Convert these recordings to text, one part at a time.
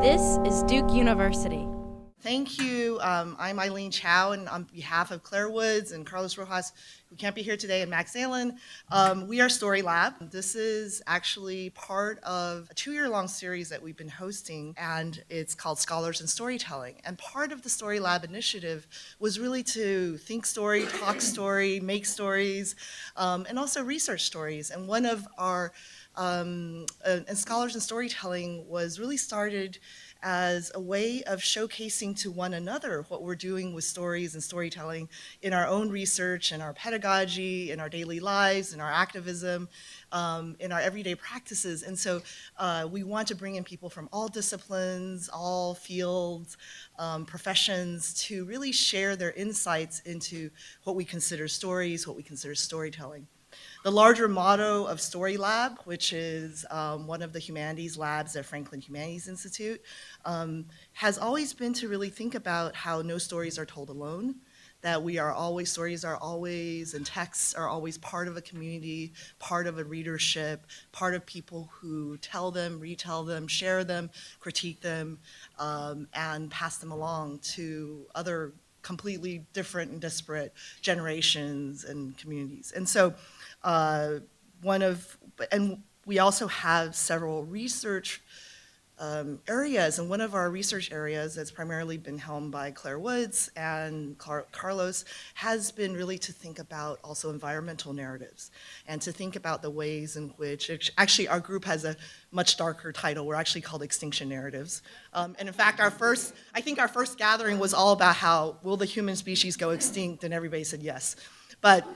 This is Duke University. Thank you. Um, I'm Eileen Chow, and on behalf of Claire Woods and Carlos Rojas, who can't be here today, and Max Allen, um, we are Story Lab. This is actually part of a two-year-long series that we've been hosting, and it's called Scholars and Storytelling. And part of the Story Lab initiative was really to think story, talk story, make stories, um, and also research stories. And one of our um, uh, and Scholars and Storytelling was really started as a way of showcasing to one another what we're doing with stories and storytelling in our own research, in our pedagogy, in our daily lives, in our activism, um, in our everyday practices. And so uh, we want to bring in people from all disciplines, all fields, um, professions to really share their insights into what we consider stories, what we consider storytelling. The larger motto of Story Lab, which is um, one of the humanities labs at Franklin Humanities Institute, um, has always been to really think about how no stories are told alone, that we are always, stories are always, and texts are always part of a community, part of a readership, part of people who tell them, retell them, share them, critique them, um, and pass them along to other completely different and disparate generations and communities. And so uh, one of, and we also have several research um, areas, and one of our research areas that's primarily been helmed by Claire Woods and Car Carlos has been really to think about also environmental narratives and to think about the ways in which, actually our group has a much darker title. We're actually called Extinction Narratives. Um, and in fact, our first, I think our first gathering was all about how will the human species go extinct, and everybody said yes. But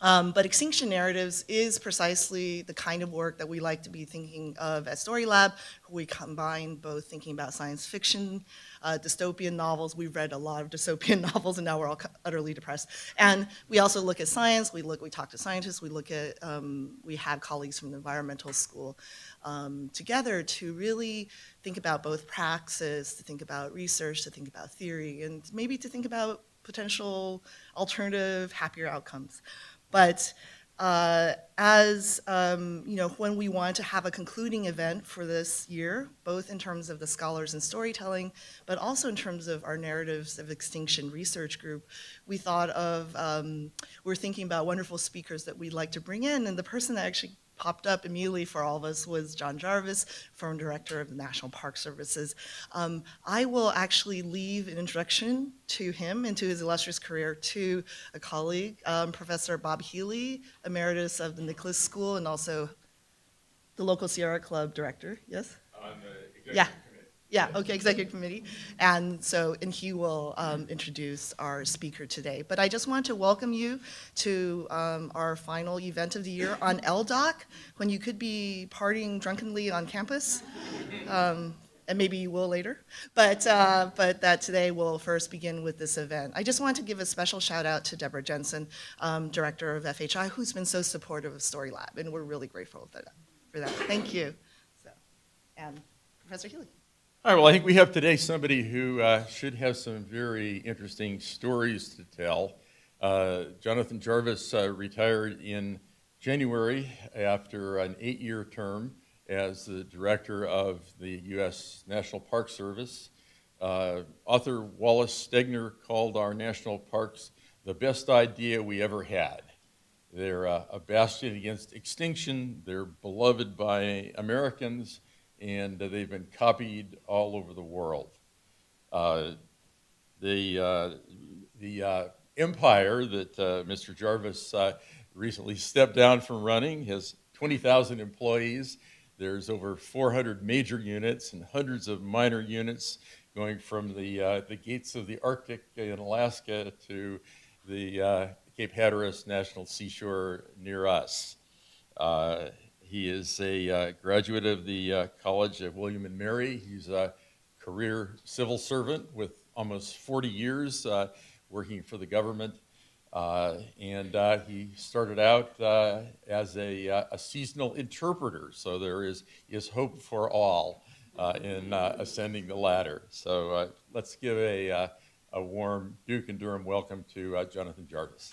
um, but Extinction Narratives is precisely the kind of work that we like to be thinking of at Story Lab. We combine both thinking about science fiction, uh, dystopian novels. We've read a lot of dystopian novels and now we're all utterly depressed. And we also look at science, we look, we talk to scientists, we look at, um, we have colleagues from the environmental school um, together to really think about both praxis, to think about research, to think about theory, and maybe to think about potential alternative, happier outcomes. But uh, as um, you know, when we want to have a concluding event for this year, both in terms of the scholars and storytelling, but also in terms of our narratives of extinction research group, we thought of um, we're thinking about wonderful speakers that we'd like to bring in, and the person that actually popped up immediately for all of us was Jon Jarvis, former director of the National Park Services. Um, I will actually leave an introduction to him and to his illustrious career to a colleague, um, Professor Bob Healy, emeritus of the Nicholas School and also the local Sierra Club director. Yes? yeah. Yeah, okay, executive committee. And so, and he will um, introduce our speaker today. But I just want to welcome you to um, our final event of the year on LDOC, when you could be partying drunkenly on campus. Um, and maybe you will later, but, uh, but that today we'll first begin with this event. I just want to give a special shout out to Deborah Jenson, um, director of FHI, who's been so supportive of Story Lab, and we're really grateful for that. For that. Thank you. So, and Professor Healy. All right, well, I think we have today somebody who uh, should have some very interesting stories to tell. Uh, Jonathan Jarvis uh, retired in January after an eight year term as the director of the U.S. National Park Service. Uh, author Wallace Stegner called our national parks the best idea we ever had. They're uh, a bastion against extinction, they're beloved by Americans and uh, they've been copied all over the world. Uh, the uh, the uh, empire that uh, Mr. Jarvis recently stepped down from running has 20,000 employees. There's over 400 major units and hundreds of minor units going from the, the gates of the Arctic in Alaska to the Cape Hatteras National Seashore near us. He is a uh, graduate of the uh, College of William and Mary. He's a career civil servant with almost 40 years uh, working for the government. Uh, and uh, he started out as a, a, seasonal interpreter, so there is, is hope for all in ascending the ladder. So let's give a, a warm Duke and Durham welcome to Jonathan Jarvis.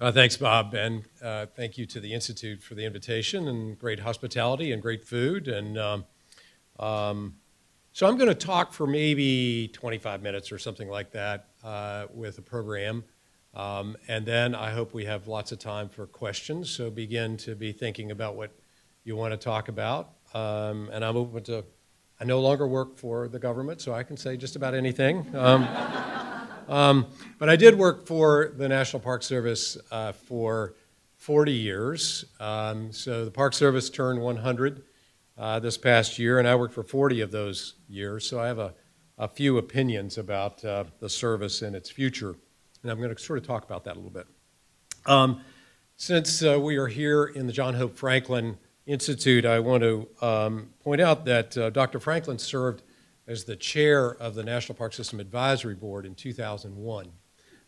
Uh, thanks, Bob, and uh, thank you to the Institute for the invitation and great hospitality and great food. And um, um, so I'm going to talk for maybe 25 minutes or something like that uh, with a program. Um, and then I hope we have lots of time for questions. So begin to be thinking about what you want to talk about. Um, and I'm open to, I no longer work for the government, so I can say just about anything. Um, but I did work for the National Park Service uh, for 40 years. Um, so the Park Service turned 100 uh, this past year, and I worked for 40 of those years. So I have a, a few opinions about uh, the service and its future. And I'm going to sort of talk about that a little bit. Um, since uh, we are here in the John Hope Franklin Institute, I want to um, point out that uh, Dr. Franklin served as the chair of the National Park System Advisory Board in 2001.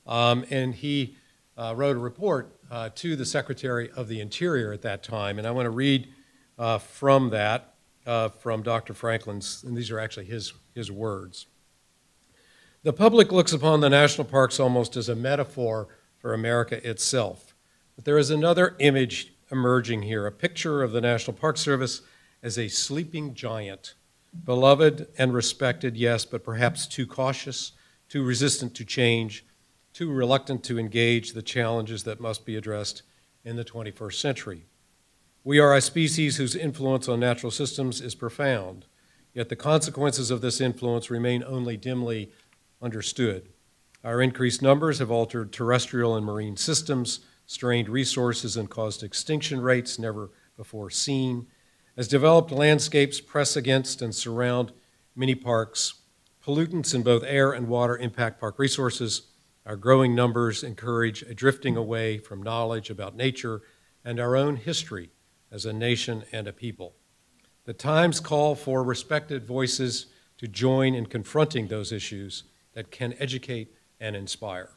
Um, and he uh, wrote a report uh, to the Secretary of the Interior at that time. And I want to read uh, from that, uh, from Dr. Franklin's, and these are actually his, his words. The public looks upon the national parks almost as a metaphor for America itself. But there is another image emerging here, a picture of the National Park Service as a sleeping giant Beloved and respected, yes, but perhaps too cautious, too resistant to change, too reluctant to engage the challenges that must be addressed in the 21st century. We are a species whose influence on natural systems is profound, yet the consequences of this influence remain only dimly understood. Our increased numbers have altered terrestrial and marine systems, strained resources, and caused extinction rates never before seen as developed landscapes press against and surround many parks, pollutants in both air and water impact park resources. Our growing numbers encourage a drifting away from knowledge about nature and our own history as a nation and a people. The times call for respected voices to join in confronting those issues that can educate and inspire,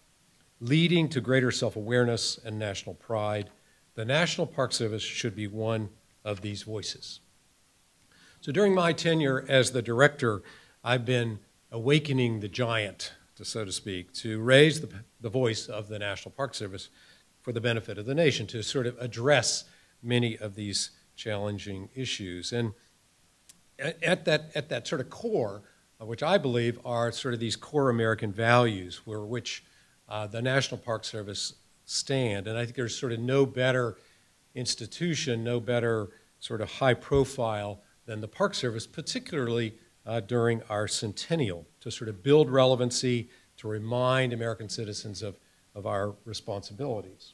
leading to greater self awareness and national pride. The National Park Service should be one of these voices. So during my tenure as the director, I've been awakening the giant, to, so to speak, to raise the, the voice of the National Park Service for the benefit of the nation, to sort of address many of these challenging issues. And at that, at that sort of core, uh, which I believe are sort of these core American values, where which uh, the National Park Service stand. And I think there's sort of no better institution, no better sort of high profile than the Park Service, particularly uh, during our centennial, to sort of build relevancy, to remind American citizens of, of our responsibilities.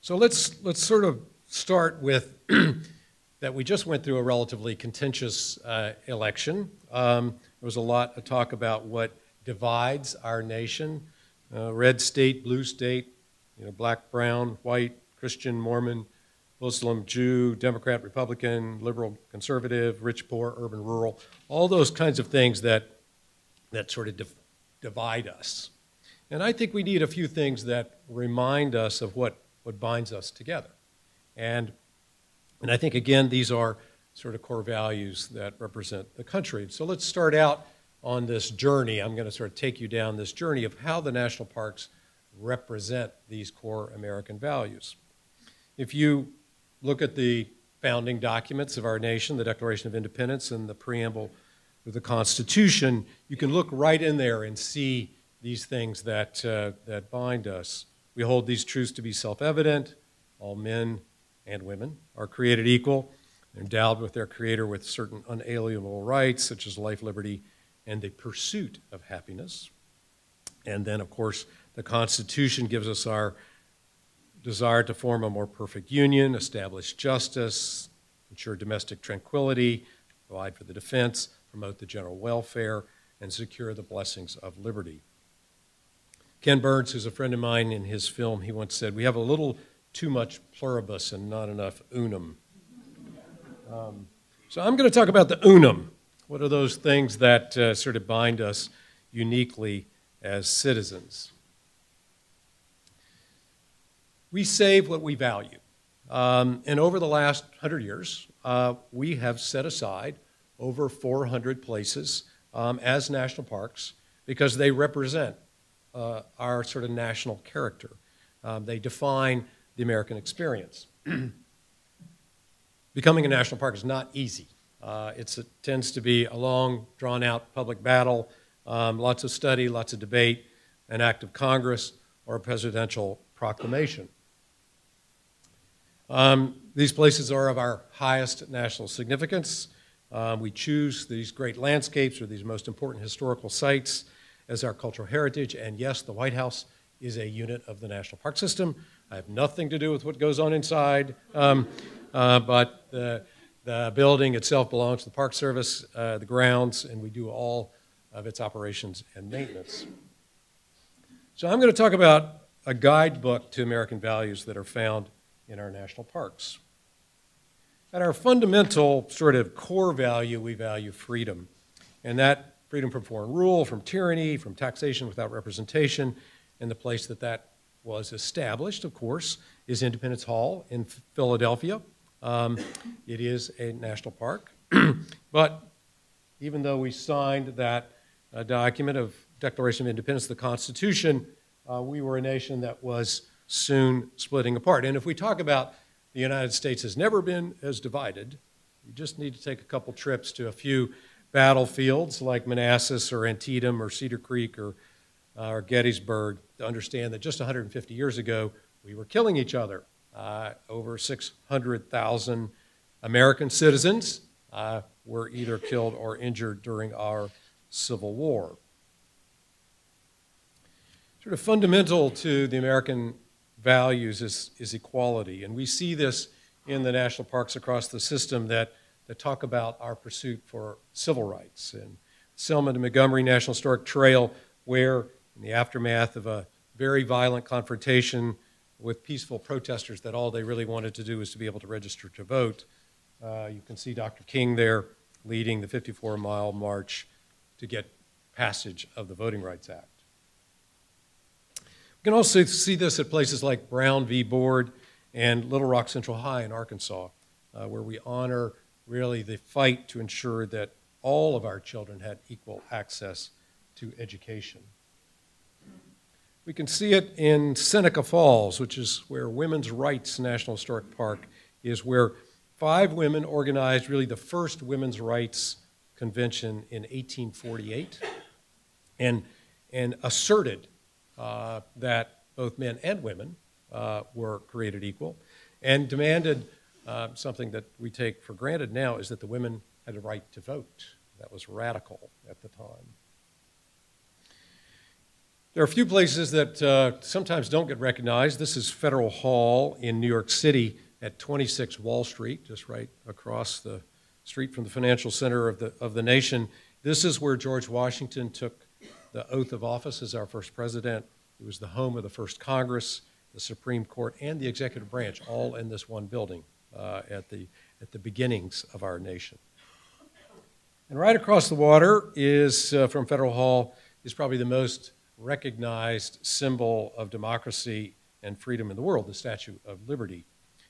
So let's, let's sort of start with that we just went through a relatively contentious uh, election. Um, there was a lot of talk about what divides our nation uh, red state, blue state, you know, black, brown, white, Christian, Mormon, Muslim, Jew, Democrat, Republican, liberal, conservative, rich, poor, urban, rural, all those kinds of things that, that sort of div divide us. And I think we need a few things that remind us of what, what binds us together. And, and I think, again, these are sort of core values that represent the country. So let's start out on this journey. I'm going to sort of take you down this journey of how the national parks represent these core American values. If you look at the founding documents of our nation, the Declaration of Independence and the preamble of the Constitution, you can look right in there and see these things that, uh, that bind us. We hold these truths to be self evident. All men and women are created equal, endowed with their Creator with certain unalienable rights, such as life, liberty, and the pursuit of happiness. And then, of course, the Constitution gives us our desire to form a more perfect union, establish justice, ensure domestic tranquility, provide for the defense, promote the general welfare, and secure the blessings of liberty. Ken Burns, who's a friend of mine in his film, he once said, We have a little too much pluribus and not enough unum. Um, so I'm going to talk about the unum. What are those things that uh, sort of bind us uniquely as citizens? We save what we value. Um, and over the last 100 years, uh, we have set aside over 400 places um, as national parks because they represent uh, our sort of national character. Um, they define the American experience. Becoming a national park is not easy. Uh, it tends to be a long, drawn out public battle, um, lots of study, lots of debate, an act of Congress, or a presidential proclamation. Um, these places are of our highest national significance. Um, we choose these great landscapes or these most important historical sites as our cultural heritage. And yes, the White House is a unit of the National Park System. I have nothing to do with what goes on inside, um, uh, but the, the, building itself belongs to the Park Service, uh, the grounds, and we do all of its operations and maintenance. So I'm going to talk about a guidebook to American values that are found in our national parks. At our fundamental sort of core value, we value freedom. And that freedom from foreign rule, from tyranny, from taxation without representation, and the place that that was established, of course, is Independence Hall in Philadelphia. Um, it is a national park. but even though we signed that uh, document of Declaration of Independence, the Constitution, uh, we were a nation that was soon splitting apart. And if we talk about the United States has never been as divided, you just need to take a couple trips to a few battlefields like Manassas or Antietam or Cedar Creek or, uh, or Gettysburg to understand that just 150 years ago, we were killing each other. Uh, over 600,000 American citizens uh, were either killed or injured during our Civil War. Sort of fundamental to the American values is, is equality. And we see this in the national parks across the system that, that talk about our pursuit for civil rights. And Selma to Montgomery National Historic Trail, where in the aftermath of a very violent confrontation with peaceful protesters that all they really wanted to do was to be able to register to vote, uh, you can see Dr. King there leading the 54 mile march to get passage of the Voting Rights Act. You can also see this at places like Brown v. Board and Little Rock Central High in Arkansas, uh, where we honor really the fight to ensure that all of our children had equal access to education. We can see it in Seneca Falls, which is where Women's Rights National Historic Park is, where five women organized really the first women's rights convention in 1848 and, and asserted uh, that both men and women uh, were created equal, and demanded uh, something that we take for granted now is that the women had a right to vote. That was radical at the time. There are a few places that uh, sometimes don't get recognized. This is Federal Hall in New York City at 26 Wall Street, just right across the street from the financial center of the, of the nation. This is where George Washington took the oath of office as our first president. It was the home of the first Congress, the Supreme Court, and the executive branch, all in this one building uh, at, the, at the beginnings of our nation. And right across the water is, uh, from Federal Hall, is probably the most recognized symbol of democracy and freedom in the world, the Statue of Liberty.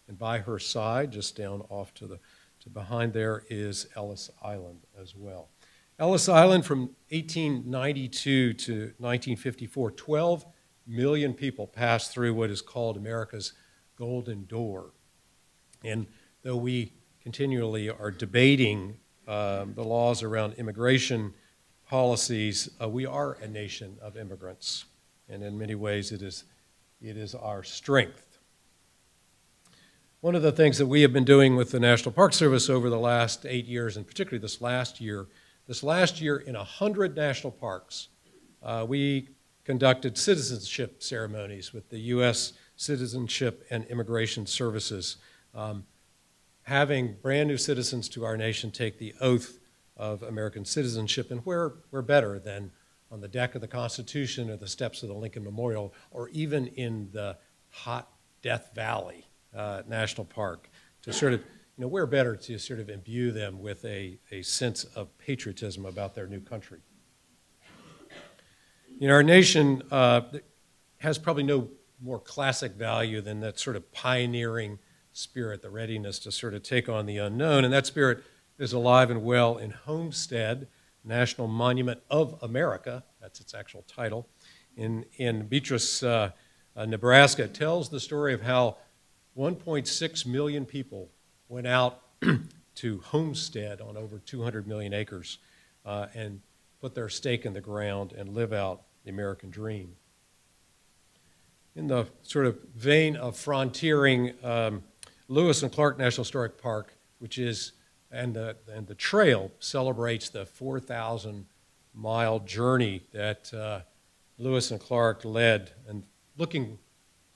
And by her side, just down off to the to behind there, is Ellis Island as well. Ellis Island from 1892 to 1954, 12 million people passed through what is called America's Golden Door. And though we continually are debating um, the laws around immigration policies, uh, we are a nation of immigrants. And in many ways, it is, it is our strength. One of the things that we have been doing with the National Park Service over the last eight years, and particularly this last year, this last year, in 100 national parks, uh, we conducted citizenship ceremonies with the U.S. Citizenship and Immigration Services, um, having brand new citizens to our nation take the oath of American citizenship. And where, where better than on the deck of the Constitution or the steps of the Lincoln Memorial or even in the hot Death Valley uh, National Park to sort of you know, where better to sort of imbue them with a, a sense of patriotism about their new country. You know, our nation uh, has probably no more classic value than that sort of pioneering spirit, the readiness to sort of take on the unknown. And that spirit is alive and well in Homestead, National Monument of America, that's its actual title, in, in Beatrice, uh, uh, Nebraska. It tells the story of how 1.6 million people went out to homestead on over 200 million acres uh, and put their stake in the ground and live out the American dream. In the sort of vein of frontiering, um, Lewis and Clark National Historic Park, which is, and the, and the trail celebrates the 4,000 mile journey that uh, Lewis and Clark led and looking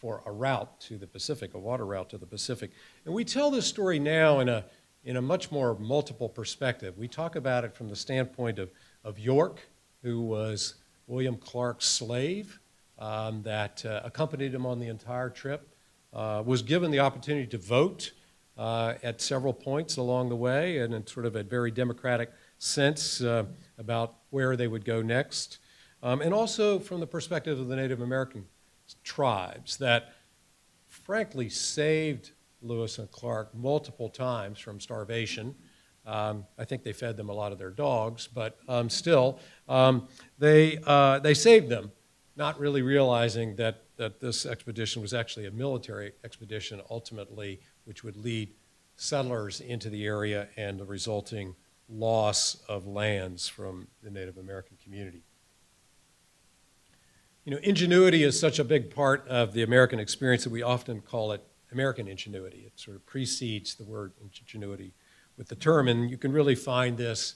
for a route to the Pacific, a water route to the Pacific. And we tell this story now in a, in a much more multiple perspective. We talk about it from the standpoint of, of York, who was William Clark's slave um, that uh, accompanied him on the entire trip, uh, was given the opportunity to vote uh, at several points along the way, and in sort of a very democratic sense uh, about where they would go next. Um, and also from the perspective of the Native American tribes that frankly saved Lewis and Clark multiple times from starvation. Um, I think they fed them a lot of their dogs, but um, still, um, they, uh, they saved them, not really realizing that, that this expedition was actually a military expedition ultimately, which would lead settlers into the area and the resulting loss of lands from the Native American community. You know, ingenuity is such a big part of the American experience that we often call it American ingenuity. It sort of precedes the word ingenuity with the term, and you can really find this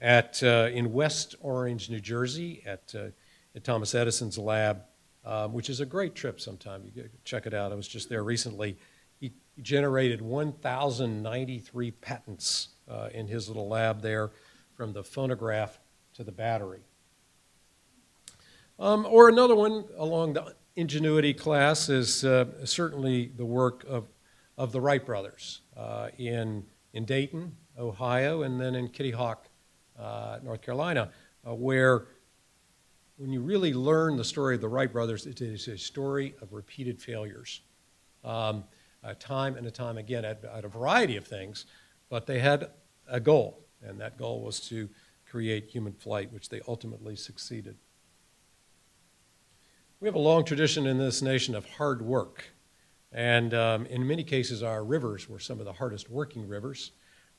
at uh, in West Orange, New Jersey, at, uh, at Thomas Edison's lab, um, which is a great trip. Sometime you check it out. I was just there recently. He, generated 1,093 patents uh, in his little lab there, from the phonograph to the battery. Um, or another one along the ingenuity class is uh, certainly the work of, of the Wright brothers uh, in, in Dayton, Ohio, and then in Kitty Hawk, uh, North Carolina, uh, where when you really learn the story of the Wright brothers, it is a story of repeated failures. Um, time and time again at, at, a variety of things, but they had a goal, and that goal was to create human flight, which they ultimately succeeded. We have a long tradition in this nation of hard work. And um, in many cases, our rivers were some of the hardest working rivers.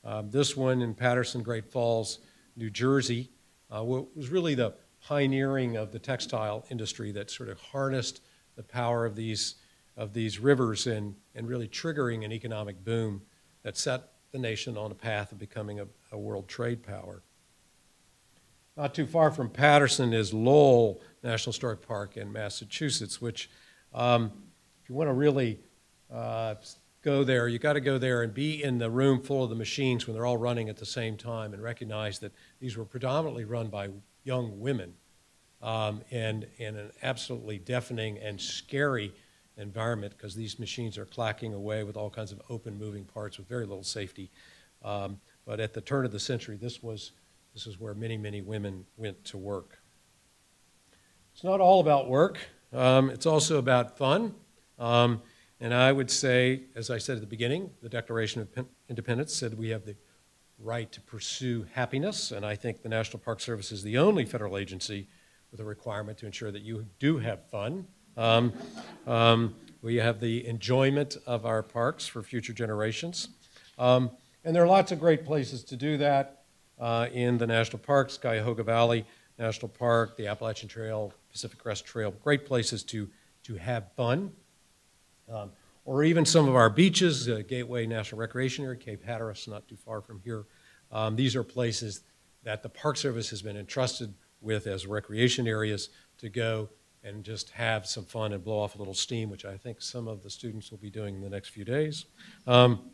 Um, this one in Paterson, Great Falls, New Jersey, uh, was really the pioneering of the textile industry that sort of harnessed the power of these, of these rivers and, and really triggering an economic boom that set the nation on a path of becoming a, a world trade power. Not too far from Paterson is Lowell National Historic Park in Massachusetts, which, um, if you want to really uh, go there, you got to go there and be in the room full of the machines when they're all running at the same time and recognize that these were predominantly run by young women um, and in an absolutely deafening and scary environment because these machines are clacking away with all kinds of open moving parts with very little safety. Um, but at the turn of the century, this was this is where many, many women went to work. It's not all about work, um, it's also about fun. Um, and I would say, as I said at the beginning, the Declaration of Independence said we have the right to pursue happiness, and I think the National Park Service is the only federal agency with a requirement to ensure that you do have fun. Um, um, we have the enjoyment of our parks for future generations. Um, and there are lots of great places to do that uh, in the national parks, Cuyahoga Valley National Park, the Appalachian Trail, Pacific Crest Trail, great places to, to have fun. Um, or even some of our beaches, uh, Gateway National Recreation Area, Cape Hatteras, not too far from here. Um, these are places that the Park Service has been entrusted with as recreation areas to go and just have some fun and blow off a little steam, which I think some of the students will be doing in the next few days. Um,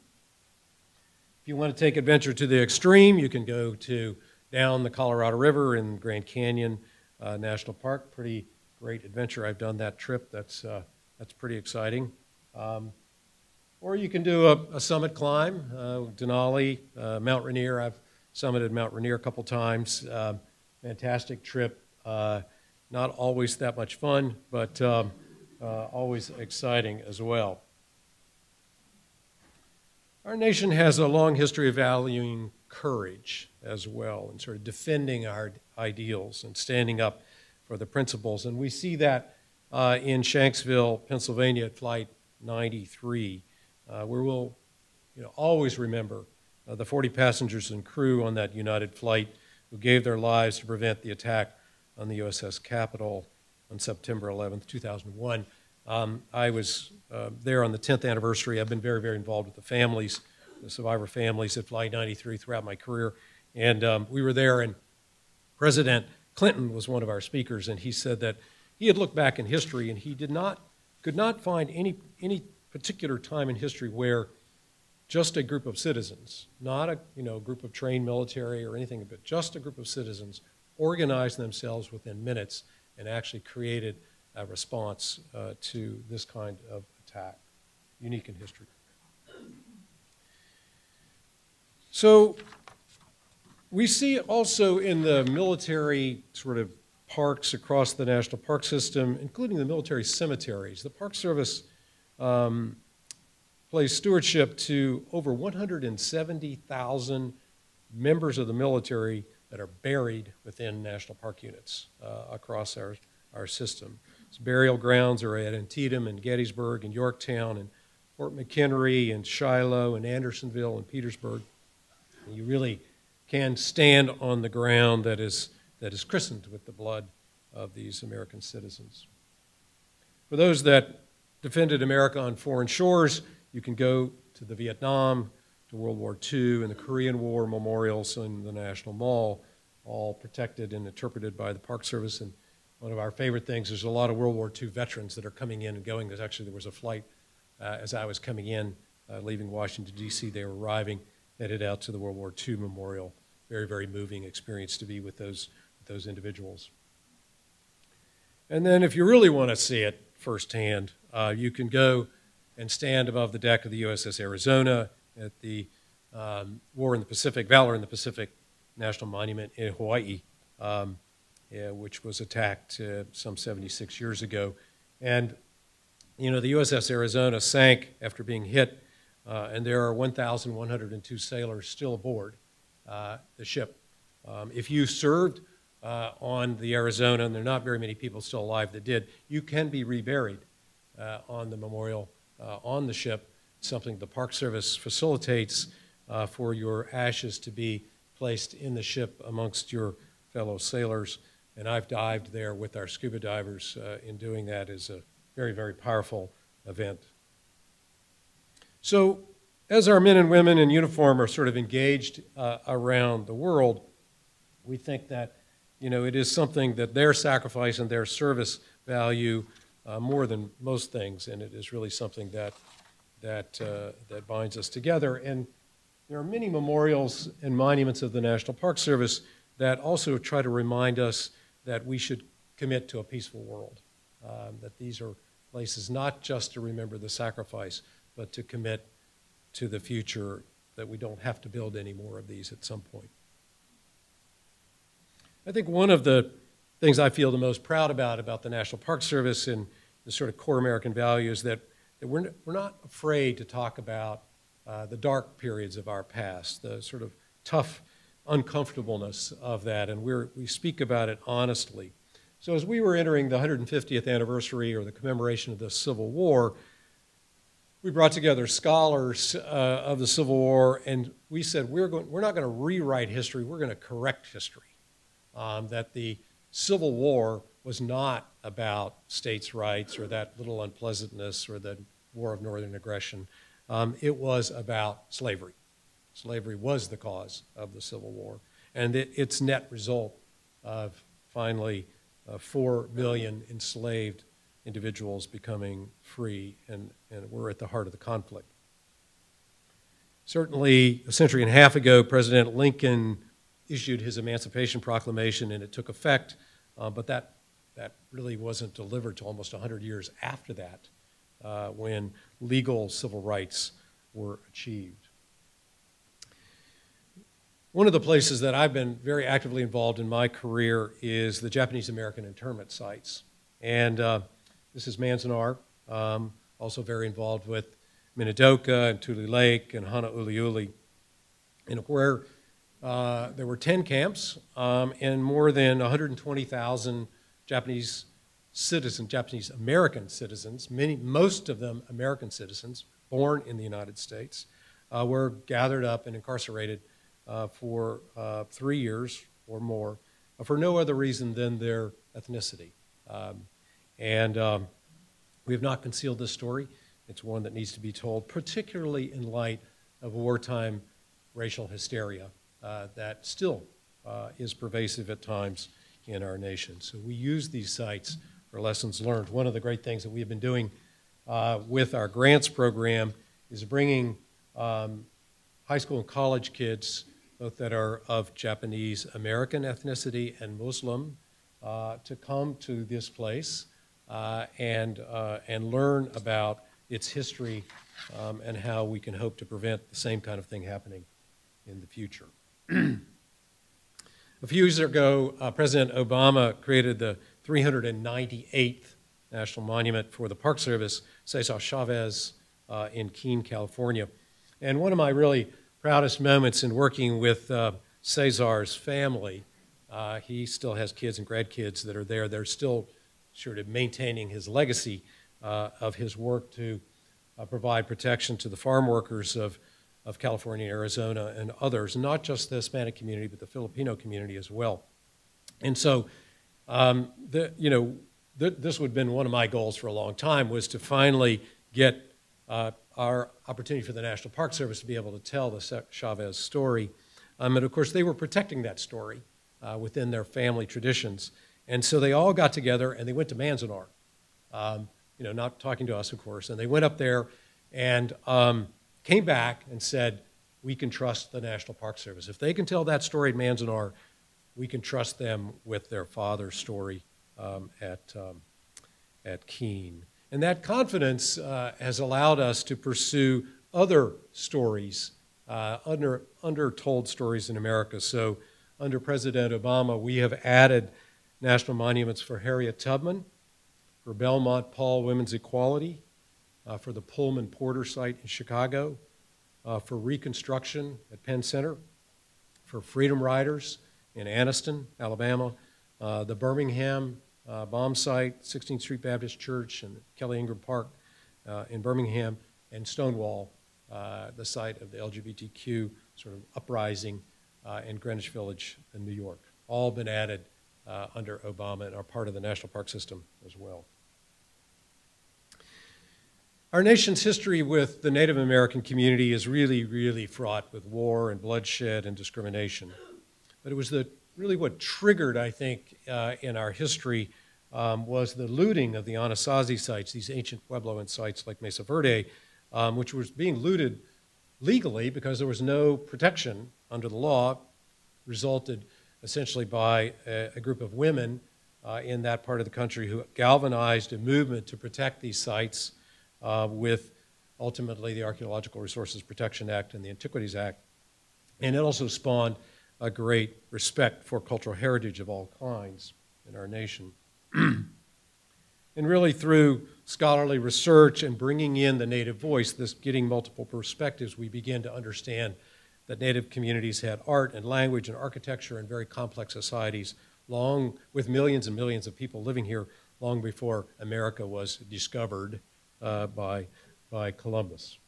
you want to take adventure to the extreme, you can go to down the Colorado River in Grand Canyon uh, National Park. Pretty great adventure. I've done that trip. That's, uh, that's pretty exciting. Um, or you can do a, a summit climb, uh, Denali, uh, Mount Rainier. I've summited Mount Rainier a couple times. Um, fantastic trip. Uh, not always that much fun, but um, always exciting as well. Our nation has a long history of valuing courage as well and sort of defending our ideals and standing up for the principles. And we see that uh, in Shanksville, Pennsylvania at Flight 93, uh, where we'll you know, always remember uh, the 40 passengers and crew on that United flight who gave their lives to prevent the attack on the USS Capitol on September 11th, 2001. Um, I was uh, there on the 10th anniversary. I've been very, very involved with the families, the survivor families at Flight 93 throughout my career. And um, we were there, and President Clinton was one of our speakers, and he said that he had looked back in history and he did not, could not find any, any particular time in history where just a group of citizens, not a you know, group of trained military or anything, but just a group of citizens organized themselves within minutes and actually created a response uh, to this kind of attack, unique in history. So we see also in the military sort of parks across the national park system, including the military cemeteries, the Park Service um, plays stewardship to over 170,000 members of the military that are buried within national park units uh, across our, our system. So burial grounds are at Antietam and Gettysburg and Yorktown and Fort McHenry and Shiloh and Andersonville and Petersburg. And you really can stand on the ground that is, that is christened with the blood of these American citizens. For those that defended America on foreign shores, you can go to the Vietnam, to World War II, and the Korean War memorials in the National Mall, all protected and interpreted by the Park Service. And one of our favorite things is a lot of World War II veterans that are coming in and going. There's actually there was a flight uh, as I was coming in, uh, leaving Washington D.C. They were arriving, headed out to the World War II memorial. Very very moving experience to be with those with those individuals. And then, if you really want to see it firsthand, uh, you can go and stand above the deck of the USS Arizona at the um, War in the Pacific, Valor in the Pacific National Monument in Hawaii, um, yeah, which was attacked uh, some 76 years ago. And, you know, the USS Arizona sank after being hit, uh, and there are 1,102 sailors still aboard uh, the ship. Um, if you served uh, on the Arizona, and there are not very many people still alive that did, you can be reburied uh, on the memorial uh, on the ship, something the Park Service facilitates uh, for your ashes to be placed in the ship amongst your fellow sailors. And I've dived there with our scuba divers uh, in doing that is a very, very powerful event. So as our men and women in uniform are sort of engaged uh, around the world, we think that you know, it is something that their sacrifice and their service value uh, more than most things, and it is really something that that uh, that binds us together. And there are many memorials and monuments of the National Park Service that also try to remind us that we should commit to a peaceful world. Um, that these are places not just to remember the sacrifice, but to commit to the future that we don't have to build any more of these at some point. I think one of the things I feel the most proud about about the National Park Service and the sort of core American values that, that we're, we're not afraid to talk about uh, the dark periods of our past, the sort of tough uncomfortableness of that, and we're, we speak about it honestly. So as we were entering the 150th anniversary or the commemoration of the Civil War, we brought together scholars uh, of the Civil War, and we said we're, going, we're not going to rewrite history, we're going to correct history. Um, that the Civil War was not about states' rights or that little unpleasantness or the War of Northern Aggression. Um, it was about slavery. Slavery was the cause of the Civil War, and it, its net result of finally uh, 4 million enslaved individuals becoming free, and, and we're at the heart of the conflict. Certainly, a century and a half ago, President Lincoln issued his Emancipation Proclamation, and it took effect, uh, but that that really wasn't delivered to almost 100 years after that uh, when legal civil rights were achieved. One of the places that I've been very actively involved in my career is the Japanese American internment sites. And uh, this is Manzanar, um, also very involved with Minidoka and Tule Lake and Honouliuli, and where uh, there were 10 camps um, and more than 120,000 Japanese citizens, Japanese American citizens, many, most of them American citizens, born in the United States, uh, were gathered up and incarcerated for uh, three years or more uh, for no other reason than their ethnicity. Um, and um, we have not concealed this story. It's one that needs to be told, particularly in light of wartime racial hysteria uh, that still uh, is pervasive at times in our nation. So we use these sites for lessons learned. One of the great things that we have been doing uh, with our grants program is bringing um, high school and college kids, both that are of Japanese American ethnicity and Muslim, uh, to come to this place uh, and, uh, and learn about its history um, and how we can hope to prevent the same kind of thing happening in the future. A few years ago, uh, President Obama created the 398th National Monument for the Park Service, Cesar Chavez, uh, in Keene, California. And one of my really proudest moments in working with uh, Cesar's family, uh, he still has kids and grandkids that are there. They're still sort of maintaining his legacy uh, of his work to uh, provide protection to the farm workers of of California, Arizona, and others, not just the Hispanic community, but the Filipino community as well. And so, um, the, you know, th this would have been one of my goals for a long time was to finally get uh, our opportunity for the National Park Service to be able to tell the Chavez story. Um, and of course, they were protecting that story uh, within their family traditions. And so they all got together and they went to Manzanar. Um, you know, not talking to us, of course. And they went up there and um, came back and said, we can trust the National Park Service. If they can tell that story at Manzanar, we can trust them with their father's story um, at, um, at Keene. And that confidence uh, has allowed us to pursue other stories, uh, under, undertold stories in America. So under President Obama, we have added national monuments for Harriet Tubman, for Belmont Paul Women's Equality, uh, for the Pullman Porter site in Chicago, uh, for Reconstruction at Penn Center, for Freedom Riders in Anniston, Alabama, uh, the Birmingham uh, bomb site, 16th Street Baptist Church, and Kelly Ingram Park uh, in Birmingham, and Stonewall, uh, the site of the LGBTQ sort of uprising in Greenwich Village in New York. All been added under Obama and are part of the national park system as well. Our nation's history with the Native American community is really, really fraught with war and bloodshed and discrimination. But it was the, really what triggered, I think, uh, in our history um, was the looting of the Anasazi sites, these ancient Puebloan sites like Mesa Verde, um, which was being looted legally because there was no protection under the law, resulted essentially by a, a group of women uh, in that part of the country who galvanized a movement to protect these sites uh, with ultimately the Archaeological Resources Protection Act and the Antiquities Act. And it also spawned a great respect for cultural heritage of all kinds in our nation. and really, through scholarly research and bringing in the Native voice, this getting multiple perspectives, we begin to understand that Native communities had art and language and architecture and very complex societies long, with millions and millions of people living here long before America was discovered uh, by, by Columbus.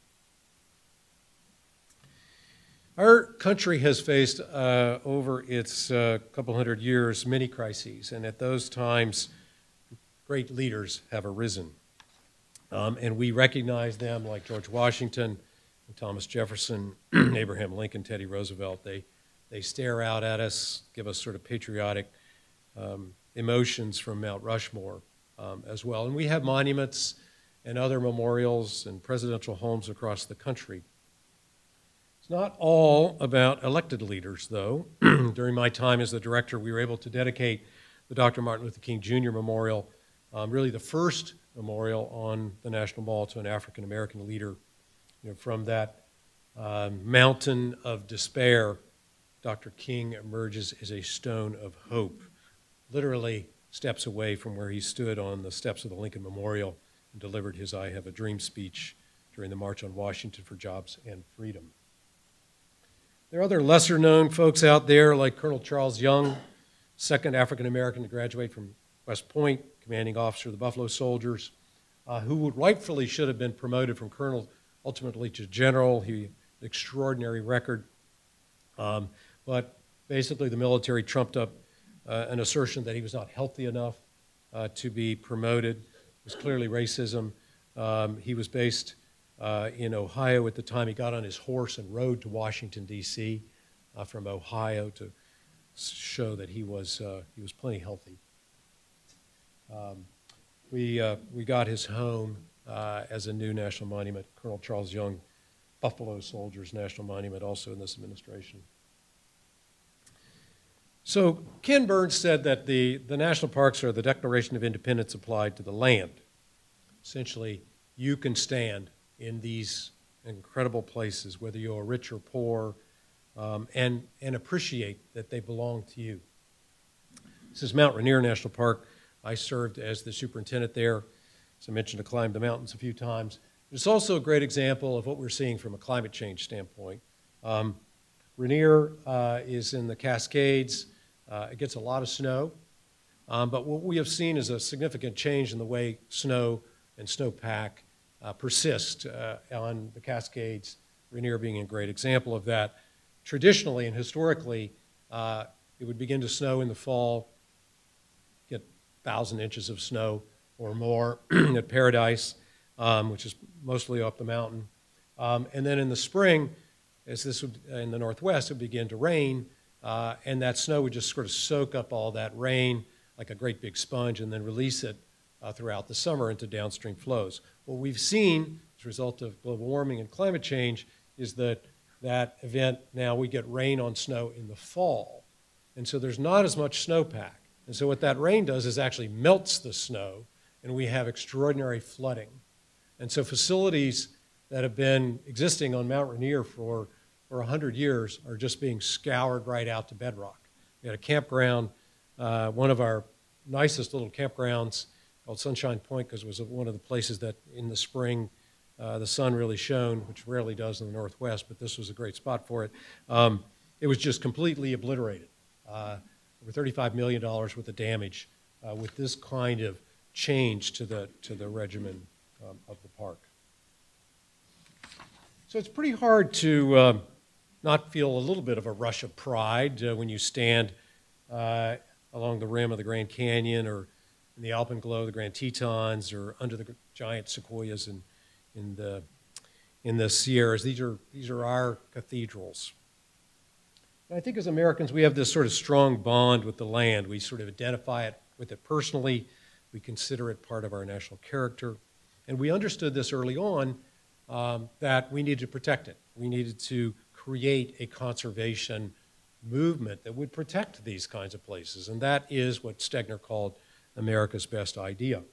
Our country has faced uh, over its uh, couple hundred years many crises, and at those times, great leaders have arisen. Um, and we recognize them like George Washington, Thomas Jefferson, Abraham Lincoln, Teddy Roosevelt. They, they stare out at us, give us sort of patriotic um, emotions from Mount Rushmore um, as well. And we have monuments and other memorials and presidential homes across the country. Not all about elected leaders, though. During my time as the director, we were able to dedicate the Dr. Martin Luther King Jr. Memorial, um, really the first memorial on the National Mall to an African American leader. You know, from that um, mountain of despair, Dr. King emerges as a stone of hope, literally steps away from where he stood on the steps of the Lincoln Memorial and delivered his I Have a Dream speech during the March on Washington for Jobs and Freedom. There are other lesser known folks out there like Colonel Charles Young, second African American to graduate from West Point, commanding officer of the Buffalo Soldiers, uh, who rightfully should have been promoted from colonel ultimately to general. He extraordinary record, um, but basically the military trumped up uh, an assertion that he was not healthy enough uh, to be promoted. It was clearly racism. Um, he was based in Ohio at the time. He got on his horse and rode to Washington D.C. Uh, from Ohio to show that he was uh, he was plenty healthy. Um, we uh, we got his home as a new national monument, Colonel Charles Young Buffalo Soldiers National Monument, also in this administration. So Ken Burns said that the, the national parks are the Declaration of Independence applied to the land. Essentially, you can stand in these incredible places, whether you're rich or poor, um, and, and appreciate that they belong to you. This is Mount Rainier National Park. I served as the superintendent there. As I mentioned, I climbed the mountains a few times. It's also a great example of what we're seeing from a climate change standpoint. Um, Rainier uh, is in the Cascades. Uh, it gets a lot of snow. Um, but what we have seen is a significant change in the way snow and snowpack uh, persist uh, on the Cascades, Rainier being a great example of that. Traditionally and historically, uh, it would begin to snow in the fall, get 1,000 inches of snow or more at Paradise um, which is mostly up the mountain. Um, and then in the spring, as this would, in the northwest, it would begin to rain, uh, and that snow would just sort of soak up all that rain like a great big sponge and then release it uh, throughout the summer into downstream flows. What we've seen as a result of global warming and climate change is that that event now we get rain on snow in the fall. And so there's not as much snowpack. And so what that rain does is actually melts the snow, and we have extraordinary flooding. And so facilities that have been existing on Mount Rainier for, for 100 years are just being scoured right out to bedrock. We had a campground, uh, one of our nicest little campgrounds called Sunshine Point because it was one of the places that in the spring uh, the sun really shone, which rarely does in the Northwest, but this was a great spot for it. Um, it was just completely obliterated. Uh, over $35 million worth of damage uh, with this kind of change to the, to the regimen um, of the park. So it's pretty hard to uh, not feel a little bit of a rush of pride uh, when you stand uh, along the rim of the Grand Canyon or in the Alpenglow, the Grand Tetons, or under the giant sequoias in, in, the, in the Sierras. These are, these are our cathedrals. And I think as Americans, we have this sort of strong bond with the land. We sort of identify it with it personally. We consider it part of our national character. And we understood this early on um, that we needed to protect it. We needed to create a conservation movement that would protect these kinds of places. And that is what Stegner called America's best idea.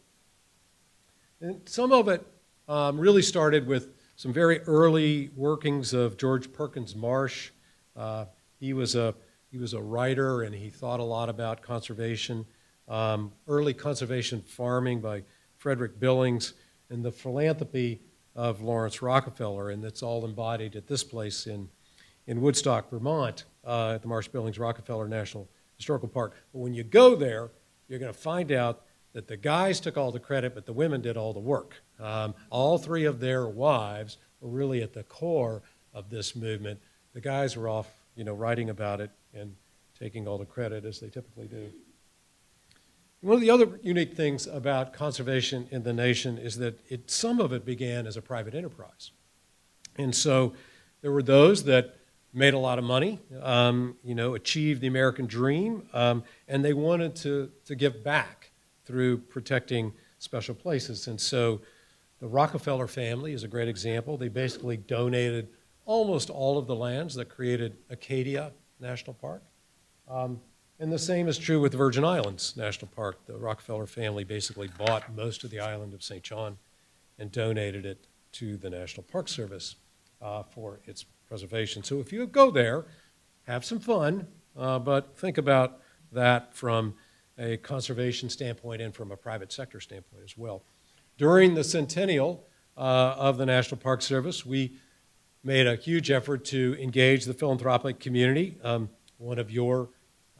And some of it um, really started with some very early workings of George Perkins Marsh. Uh, he, was a, he was a writer and he thought a lot about conservation. Um, early conservation farming by Frederick Billings and the philanthropy of Laurance Rockefeller, and it's all embodied at this place in, in Woodstock, Vermont, uh, at the Marsh Billings Rockefeller National Historical Park. But when you go there, you're going to find out that the guys took all the credit, but the women did all the work. Um, all three of their wives were really at the core of this movement. The guys were off, you know, writing about it and taking all the credit as they typically do. One of the other unique things about conservation in the nation is that it, some of it began as a private enterprise. And so there were those that made a lot of money, um, you know, achieved the American dream, um, and they wanted to, to give back through protecting special places. And so the Rockefeller family is a great example. They basically donated almost all of the lands that created Acadia National Park. Um, and the same is true with the Virgin Islands National Park. The Rockefeller family basically bought most of the island of St. John and donated it to the National Park Service uh, for its preservation. So if you go there, have some fun, uh, but think about that from a conservation standpoint and from a private sector standpoint as well. During the centennial uh, of the National Park Service, we made a huge effort to engage the philanthropic community. Um, one of your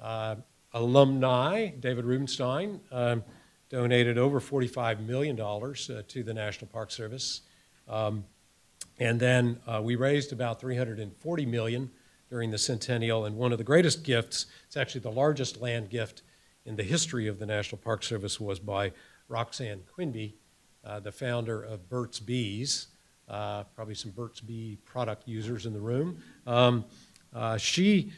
uh, alumni, David Rubenstein, um, donated over $45 million uh, to the National Park Service. Um, and then uh, we raised about 340 million during the centennial. And one of the greatest gifts, it's actually the largest land gift in the history of the National Park Service, was by Roxanne Quimby, uh, the founder of Burt's Bees. Uh, probably some Burt's Bee product users in the room. Um, uh, she,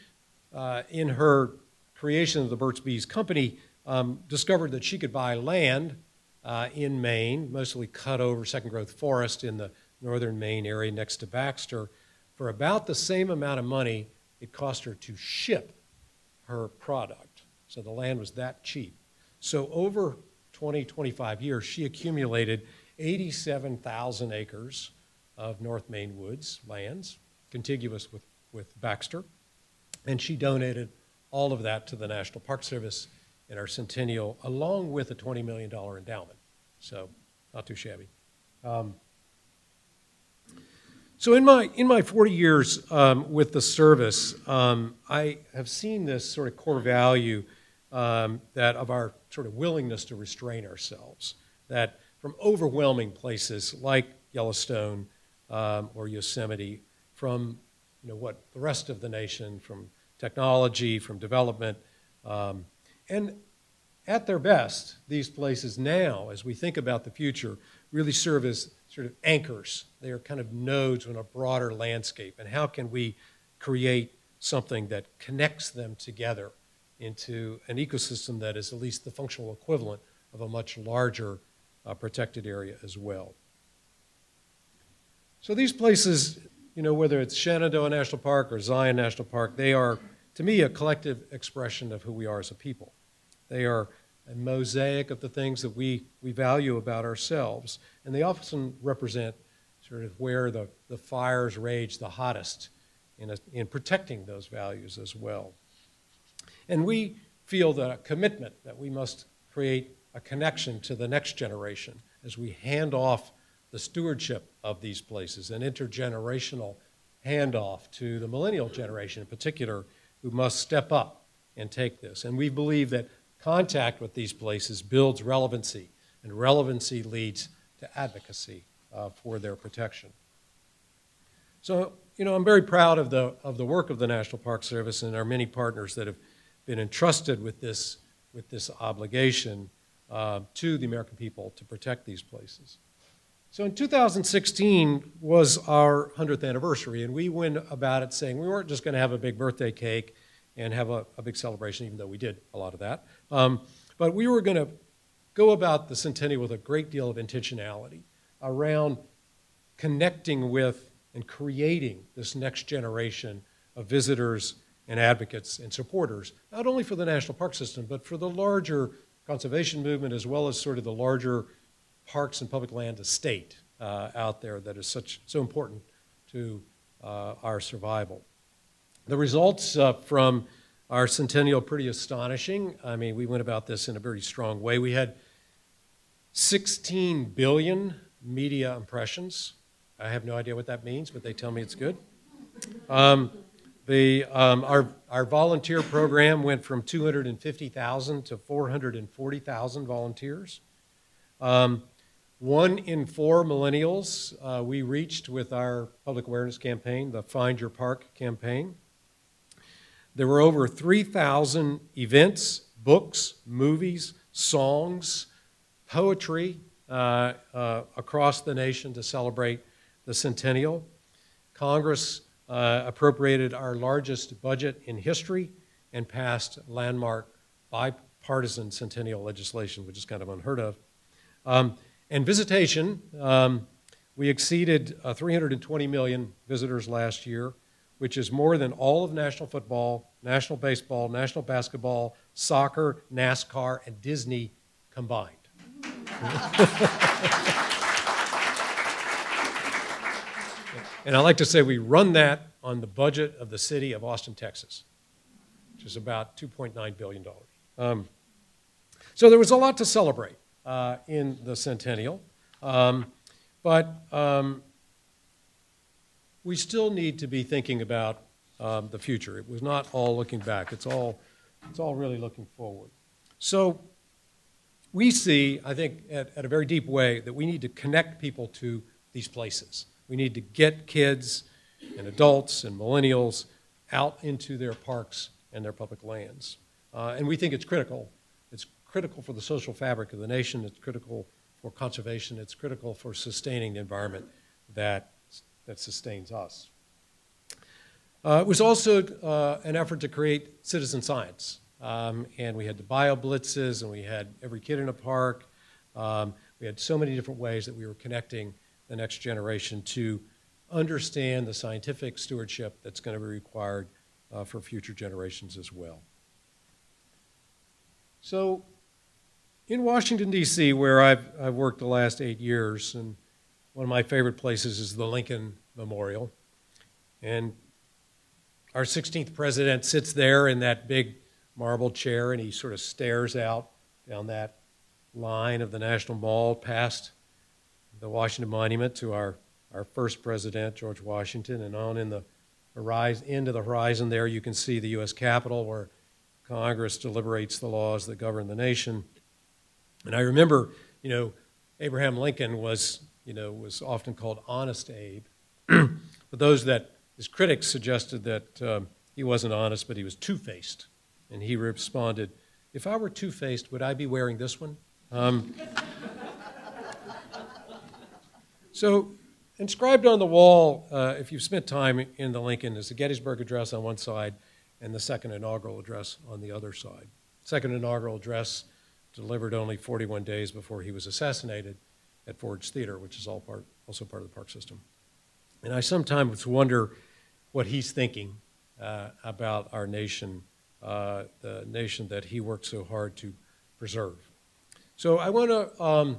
uh, in her creation of the Burt's Bees company, um, discovered that she could buy land uh, in Maine, mostly cut over second growth forest in the northern Maine area next to Baxter, for about the same amount of money it cost her to ship her product. So the land was that cheap. So over 20, 25 years, she accumulated 87,000 acres of North Maine woods lands, contiguous with, with Baxter. And she donated all of that to the National Park Service in our centennial, along with a $20 million endowment. So, not too shabby. Um, so in my in my 40 years um, with the service, um, I have seen this sort of core value um, that of our sort of willingness to restrain ourselves. That from overwhelming places like Yellowstone um, or Yosemite, from you know what the rest of the nation, from technology, from development, um, and at their best, these places now, as we think about the future, really serve as sort of anchors. They are kind of nodes in a broader landscape. And how can we create something that connects them together into an ecosystem that is at least the functional equivalent of a much larger uh, protected area as well? So these places, you know, whether it's Shenandoah National Park or Zion National Park, they are, to me, a collective expression of who we are as a people. They are a mosaic of the things that we, we value about ourselves. And they often represent sort of where the, the fires rage the hottest in, a, in protecting those values as well. And we feel the commitment that we must create a connection to the next generation as we hand off the stewardship of these places, an intergenerational handoff to the millennial generation in particular, who must step up and take this. And we believe that Contact with these places builds relevancy, and relevancy leads to advocacy uh, for their protection. So, you know, I'm very proud of the, of the work of the National Park Service and our many partners that have been entrusted with this, with this obligation uh, to the American people to protect these places. So in 2016 was our 100th anniversary, and we went about it saying we weren't just going to have a big birthday cake and have a, a, big celebration, even though we did a lot of that. Um, but we were going to go about the centennial with a great deal of intentionality around connecting with and creating this next generation of visitors and advocates and supporters, not only for the national park system, but for the larger conservation movement as well as sort of the larger parks and public land estate uh, out there that is such so important to uh, our survival. The results uh, from our centennial pretty astonishing. I mean, we went about this in a very strong way. We had 16 billion media impressions. I have no idea what that means, but they tell me it's good. Um, the, um, our, our volunteer program went from 250,000 to 440,000 volunteers. Um, one in four millennials uh, we reached with our public awareness campaign, the Find Your Park campaign. There were over 3,000 events, books, movies, songs, poetry uh, uh, across the nation to celebrate the centennial. Congress uh, appropriated our largest budget in history and passed landmark bipartisan centennial legislation, which is kind of unheard of. Um, and visitation, um, we exceeded uh, 320 million visitors last year which is more than all of national football, national baseball, national basketball, soccer, NASCAR, and Disney combined. and I like to say we run that on the budget of the city of Austin, Texas, which is about $2.9 billion. Um, so there was a lot to celebrate uh, in the centennial. Um, but um, we still need to be thinking about um, the future. It was not all looking back. It's all, it's all really looking forward. So we see, I think, at, at a very deep way, that we need to connect people to these places. We need to get kids and adults and millennials out into their parks and their public lands. Uh, and we think it's critical. It's critical for the social fabric of the nation. It's critical for conservation. It's critical for sustaining the environment that, that sustains us. Uh, it was also uh, an effort to create citizen science. Um, and we had the BioBlitzes, and we had every kid in a park. Um, we had so many different ways that we were connecting the next generation to understand the scientific stewardship that's going to be required uh, for future generations as well. So, in Washington, D.C., where I've, I've worked the last eight years, and one of my favorite places is the Lincoln Memorial. And our 16th president sits there in that big marble chair and he sort of stares out down that line of the National Mall past the Washington Monument to our, our first president, George Washington, and on in the horizon, into the horizon there you can see the U.S. Capitol where Congress deliberates the laws that govern the nation. And I remember, you know, Abraham Lincoln was, you know, was often called Honest Abe. but those that his critics suggested that um, he wasn't honest, but he was two-faced. And he responded, if I were two-faced, would I be wearing this one? Um, so inscribed on the wall, uh, if you've spent time in the Lincoln, is the Gettysburg Address on one side and the second inaugural address on the other side. Second inaugural address delivered only 41 days before he was assassinated at Ford's Theater, which is all part, also part of the park system. And I sometimes wonder what he's thinking uh, about our nation uh, the nation that he worked so hard to preserve. So I want to um,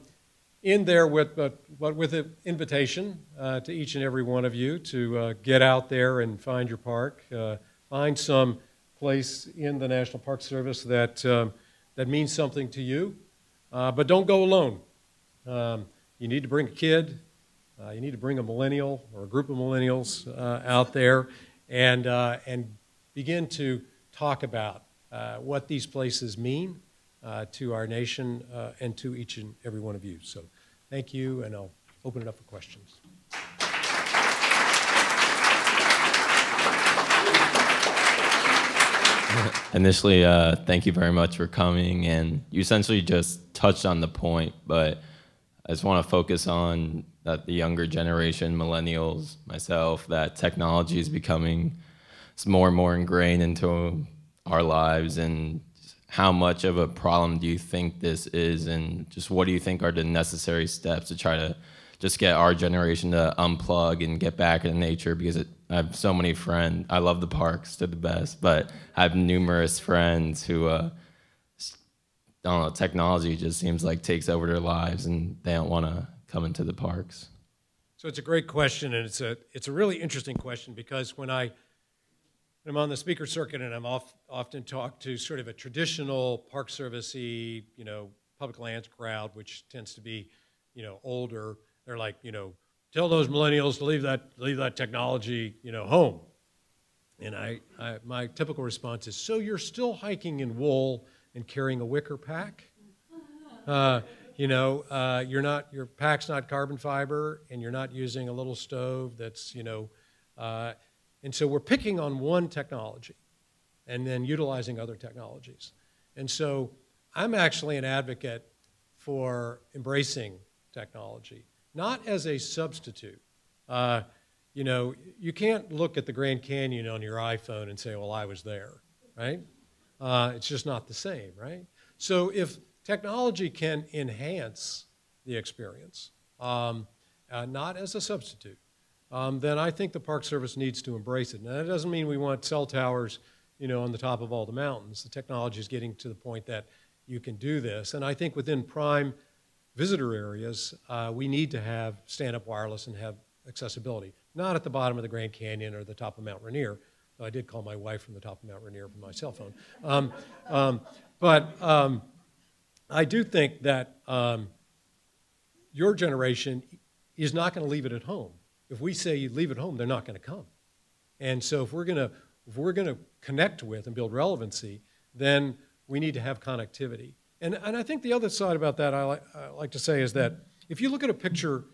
end there with, but, with an invitation uh, to each and every one of you to uh, get out there and find your park, uh, find some place in the National Park Service that, um, that means something to you, but don't go alone. Um, you need to bring a kid, you need to bring a millennial or a group of millennials out there and, and begin to talk about uh, what these places mean uh, to our nation uh, and to each and every one of you. So thank you, and I'll open it up for questions. Initially, uh, thank you very much for coming, and you essentially just touched on the point, but I just want to focus on that the younger generation, millennials, myself, that technology is becoming more and more ingrained into our lives and how much of a problem do you think this is and just what do you think are the necessary steps to try to just get our generation to unplug and get back in nature because it, I have so many friends. I love the parks, to the best, but I have numerous friends who, uh, I don't know, technology just seems like takes over their lives and they don't want to come into the parks. So it's a great question, and it's a it's a really interesting question because when I I'm on the speaker circuit, and I'm off, often talked to sort of a traditional Park Servicey, you know, public lands crowd, which tends to be, you know, older. They're like, you know, tell those millennials to leave that leave that technology, you know, home. And I, I my typical response is, so you're still hiking in wool and carrying a wicker pack? Uh, you know, uh, you're not your pack's not carbon fiber, and you're not using a little stove that's, you know. Uh, and so we're picking on one technology and then utilizing other technologies. And so I'm actually an advocate for embracing technology, not as a substitute. Uh, you know, you can't look at the Grand Canyon on your iPhone and say, well, I was there, right? Uh, it's just not the same, right? So if technology can enhance the experience, um, uh, not as a substitute, um, then I think the Park Service needs to embrace it. Now, that doesn't mean we want cell towers, you know, on the top of all the mountains. The technology is getting to the point that you can do this. And I think within prime visitor areas, uh, we need to have stand-up wireless and have accessibility. Not at the bottom of the Grand Canyon or the top of Mount Rainier, I did call my wife from the top of Mount Rainier from my cell phone. Um, um, but um, I do think that um, your generation is not going to leave it at home if we say you leave it home, they're not going to come. And so if we're going to if we're going to connect with and build relevancy, then we need to have connectivity. And, and I think the other side about that I, like I like to say is that if you look at a picture,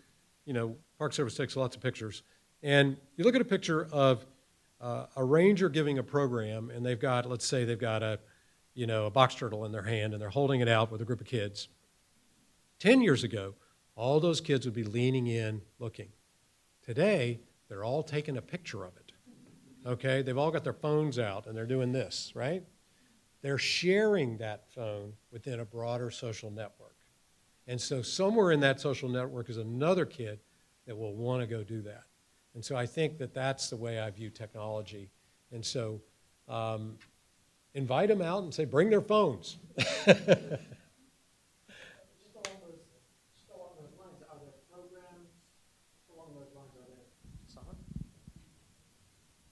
you know, Park Service takes lots of pictures, and you look at a picture of uh, a ranger giving a program, and they've got, let's say, they've got a, you know, a box turtle in their hand, and they're holding it out with a group of kids. Ten years ago, all those kids would be leaning in, looking. Today, they're all taking a picture of it. Okay, they've all got their phones out, and they're doing this, right? They're sharing that phone within a broader social network. And so, somewhere in that social network is another kid that will want to go do that. And so, I think that that's the way I view technology. And so, um, invite them out and say, bring their phones. Just along those, just along those lines, are there programs, along those lines, are there, someone?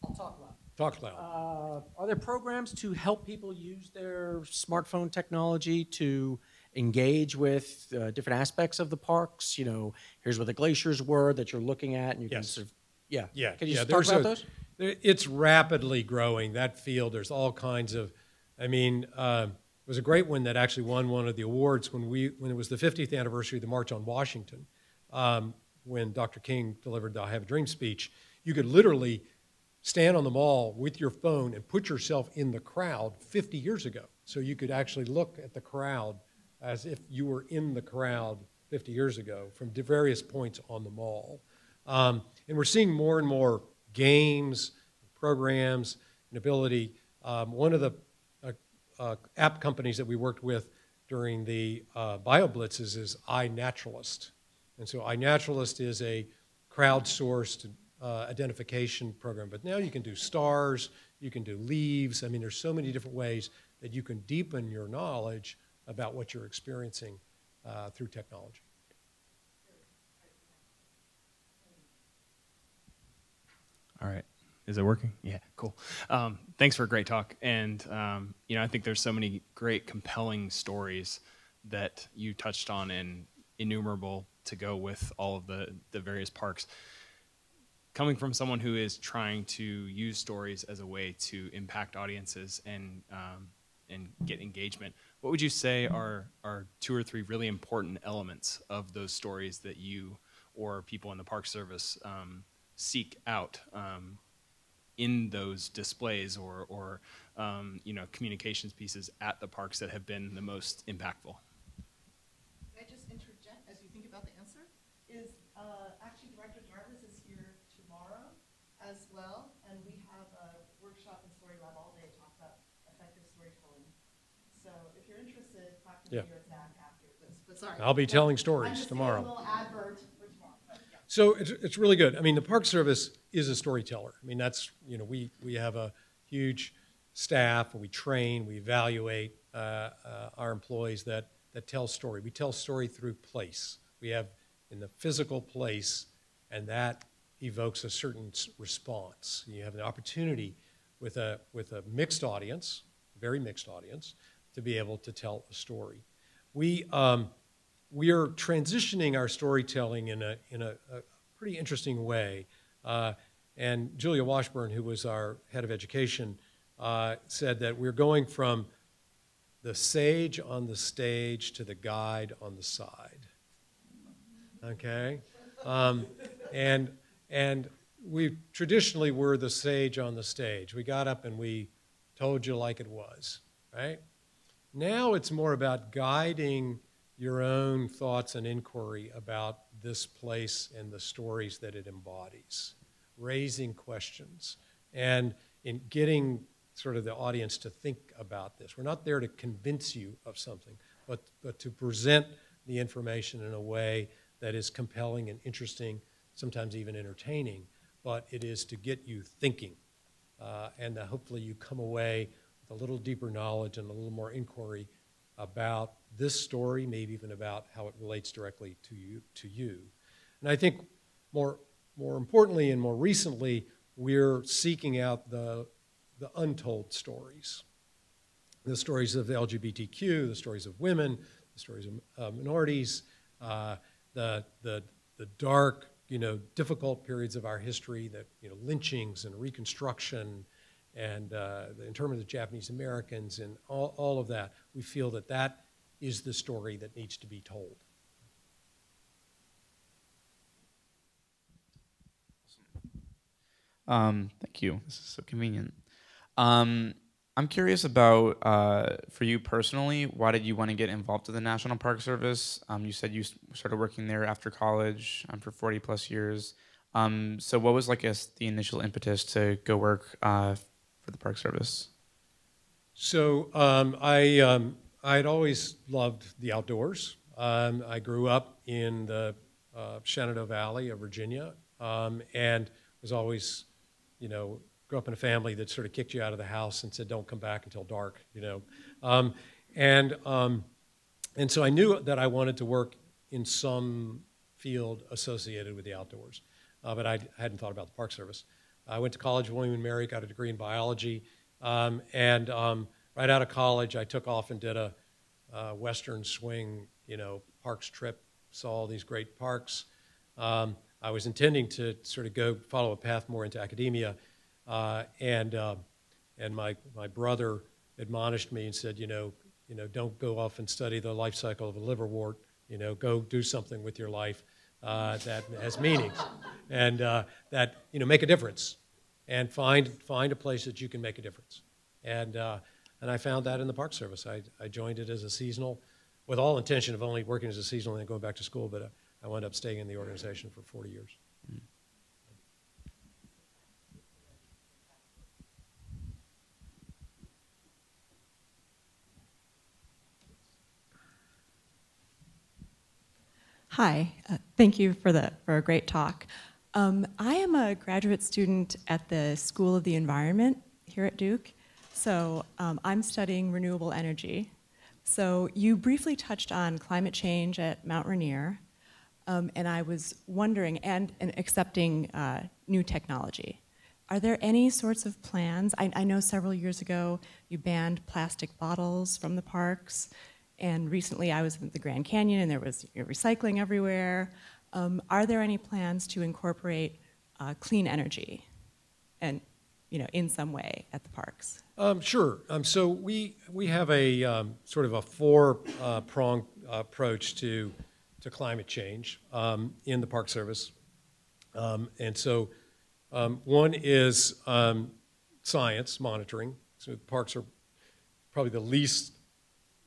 I'll talk loud. Talk. Uh, Are there programs to help people use their smartphone technology to engage with uh, different aspects of the parks? You know, here's where the glaciers were that you're looking at, and you can sort of, yeah. Yeah, Can you yeah, just talk about a- those? It's rapidly growing, that field. There's all kinds of, I mean, uh, it was a great one that actually won one of the awards when we, when it was the 50th anniversary of the March on Washington, um, when Dr. King delivered the I Have a Dream speech. You could literally stand on the mall with your phone and put yourself in the crowd 50 years ago. So you could actually look at the crowd as if you were in the crowd 50 years ago from various points on the mall. Um, and we're seeing more and more games, programs, and ability. Um, one of the uh, uh, app companies that we worked with during the uh, BioBlitzes is iNaturalist. And so iNaturalist is a crowdsourced uh, identification program. But now you can do stars, you can do leaves. I mean, there's so many different ways that you can deepen your knowledge about what you're experiencing uh, through technology. All right. Is it working? Yeah, cool. Um, thanks for a great talk. And, um, you know, I think there's so many great, compelling stories that you touched on and innumerable to go with all of the, the various parks. Coming from someone who is trying to use stories as a way to impact audiences and, um, and get engagement, what would you say are, are two or three really important elements of those stories that you or people in the Park Service um, seek out um, in those displays or, or um, you know, communications pieces at the parks that have been the most impactful? Can I just interject as you think about the answer? Is, uh, actually Director Jarvis is here tomorrow as well, and we have a workshop in Story Lab all day to talk about effective storytelling. So if you're interested, talk to me or Zach after this, but sorry. I'll be telling I'm stories just tomorrow. saying a little advert for tomorrow, but yeah. So it's, it's really good. I mean, the Park Service is a storyteller. I mean, that's, you know, we, we have a huge staff, we train, we evaluate uh, uh, our employees that, that tell story. We tell story through place. We have in the physical place, and that evokes a certain response. You have an opportunity with a, with a mixed audience, very mixed audience, to be able to tell a story. We, um, we are transitioning our storytelling in a, in a, a pretty interesting way. Uh, and Julia Washburn, who was our head of education, uh, said that we're going from the sage on the stage to the guide on the side. Okay? Um, and, and we traditionally were the sage on the stage. We got up and we told you like it was, right? Now it's more about guiding your own thoughts and inquiry about this place and the stories that it embodies, raising questions, and in getting sort of the audience to think about this. We're not there to convince you of something, but, but to present the information in a way that is compelling and interesting, sometimes even entertaining, but it is to get you thinking. Uh, and hopefully you come away with a little deeper knowledge and a little more inquiry about this story, maybe even about how it relates directly to you. To you. And I think more, more importantly and more recently, we're seeking out the, the untold stories. The stories of the LGBTQ, the stories of women, the stories of uh, minorities, uh, the, the, the dark, you know, difficult periods of our history, that, you know, lynchings and Reconstruction and uh, the internment of Japanese Americans and all, all of that. We feel that that is the story that needs to be told. Um, thank you. This is so convenient. Um, I'm curious about, uh, for you personally, why did you want to get involved with the National Park Service? Um, you said you started working there after college um, for 40 plus years. Um, so, what was like a, the initial impetus to go work uh, for the Park Service? So um, I um, I'd always loved the outdoors. Um, I grew up in the uh, Shenandoah Valley of Virginia, um, and was always, you know, grew up in a family that sort of kicked you out of the house and said, "Don't come back until dark," you know, um, and um, and so I knew that I wanted to work in some field associated with the outdoors, uh, but I hadn't thought about the Park Service. I went to college, William and Mary, got a degree in biology. Um, and um, right out of college, I took off and did a uh, Western swing, you know, parks trip. Saw all these great parks. Um, I was intending to sort of go follow a path more into academia, uh, and uh, and my my brother admonished me and said, you know, you know, don't go off and study the life cycle of a liverwort. You know, go do something with your life uh, that has meaning, and uh, that you know make a difference and find find a place that you can make a difference. And uh, and I found that in the Park Service. I, I joined it as a seasonal, with all intention of only working as a seasonal and then going back to school. But uh, I wound up staying in the organization for 40 years. Hi, uh, thank you for the for a great talk. Um, I am a graduate student at the School of the Environment here at Duke, so um, I'm studying renewable energy. So you briefly touched on climate change at Mount Rainier, um, and I was wondering, and, and accepting uh, new technology. Are there any sorts of plans? I, I know several years ago you banned plastic bottles from the parks, and recently I was in the Grand Canyon and there was recycling everywhere. Um, are there any plans to incorporate uh, clean energy, and you know, in some way at the parks? Um, sure. Um, so we we have a um, sort of a four uh, prong approach to to climate change um, in the Park Service, um, and so um, one is science monitoring. So parks are probably the least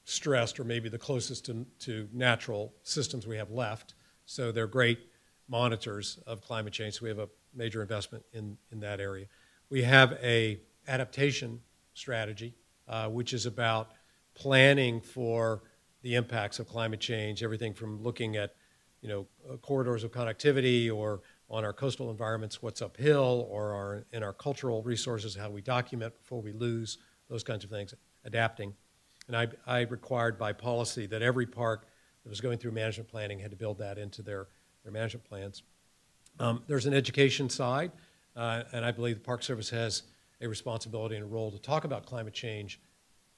stressed, or maybe the closest to, to natural systems we have left. So they're great monitors of climate change. So we have a major investment in in that area. We have a adaptation strategy, uh, which is about planning for the impacts of climate change, everything from looking at, you know, uh, corridors of connectivity or on our coastal environments, what's uphill, or our, in our cultural resources, how we document before we lose, those kinds of things, adapting. And I, I required by policy that every park that was going through management planning had to build that into their, their management plans. Um, there's an education side, uh, and I believe the Park Service has a responsibility and a role to talk about climate change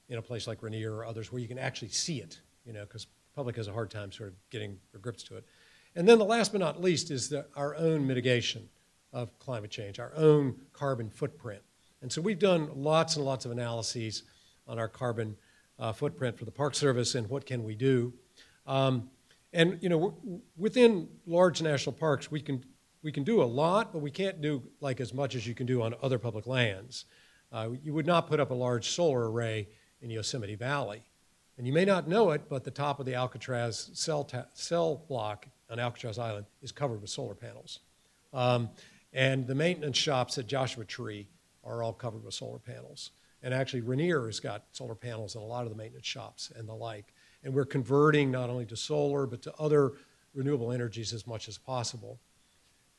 in a place like Rainier or others where you can actually see it, you know, because public has a hard time sort of getting grips to it. And then the last but not least is the, our own mitigation of climate change, our own carbon footprint. And so we've done lots and lots of analyses on our carbon uh, footprint for the Park Service and what can we do. Um, and you know, within large national parks, we can we can do a lot, but we can't do like as much as you can do on other public lands. Uh, you would not put up a large solar array in Yosemite Valley. And you may not know it, but the top of the Alcatraz cell, cell block on Alcatraz Island is covered with solar panels. Um, and the maintenance shops at Joshua Tree are all covered with solar panels. And actually, Rainier has got solar panels in a lot of the maintenance shops and the like. And we're converting not only to solar, but to other renewable energies as much as possible.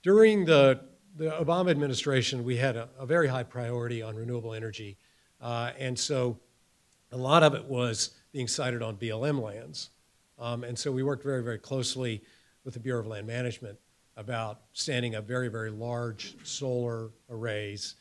During the, the Obama administration, we had a, a very high priority on renewable energy. Uh, and so a lot of it was being sited on BLM lands. Um, and so we worked very, very closely with the Bureau of Land Management about standing up very, very large solar arrays,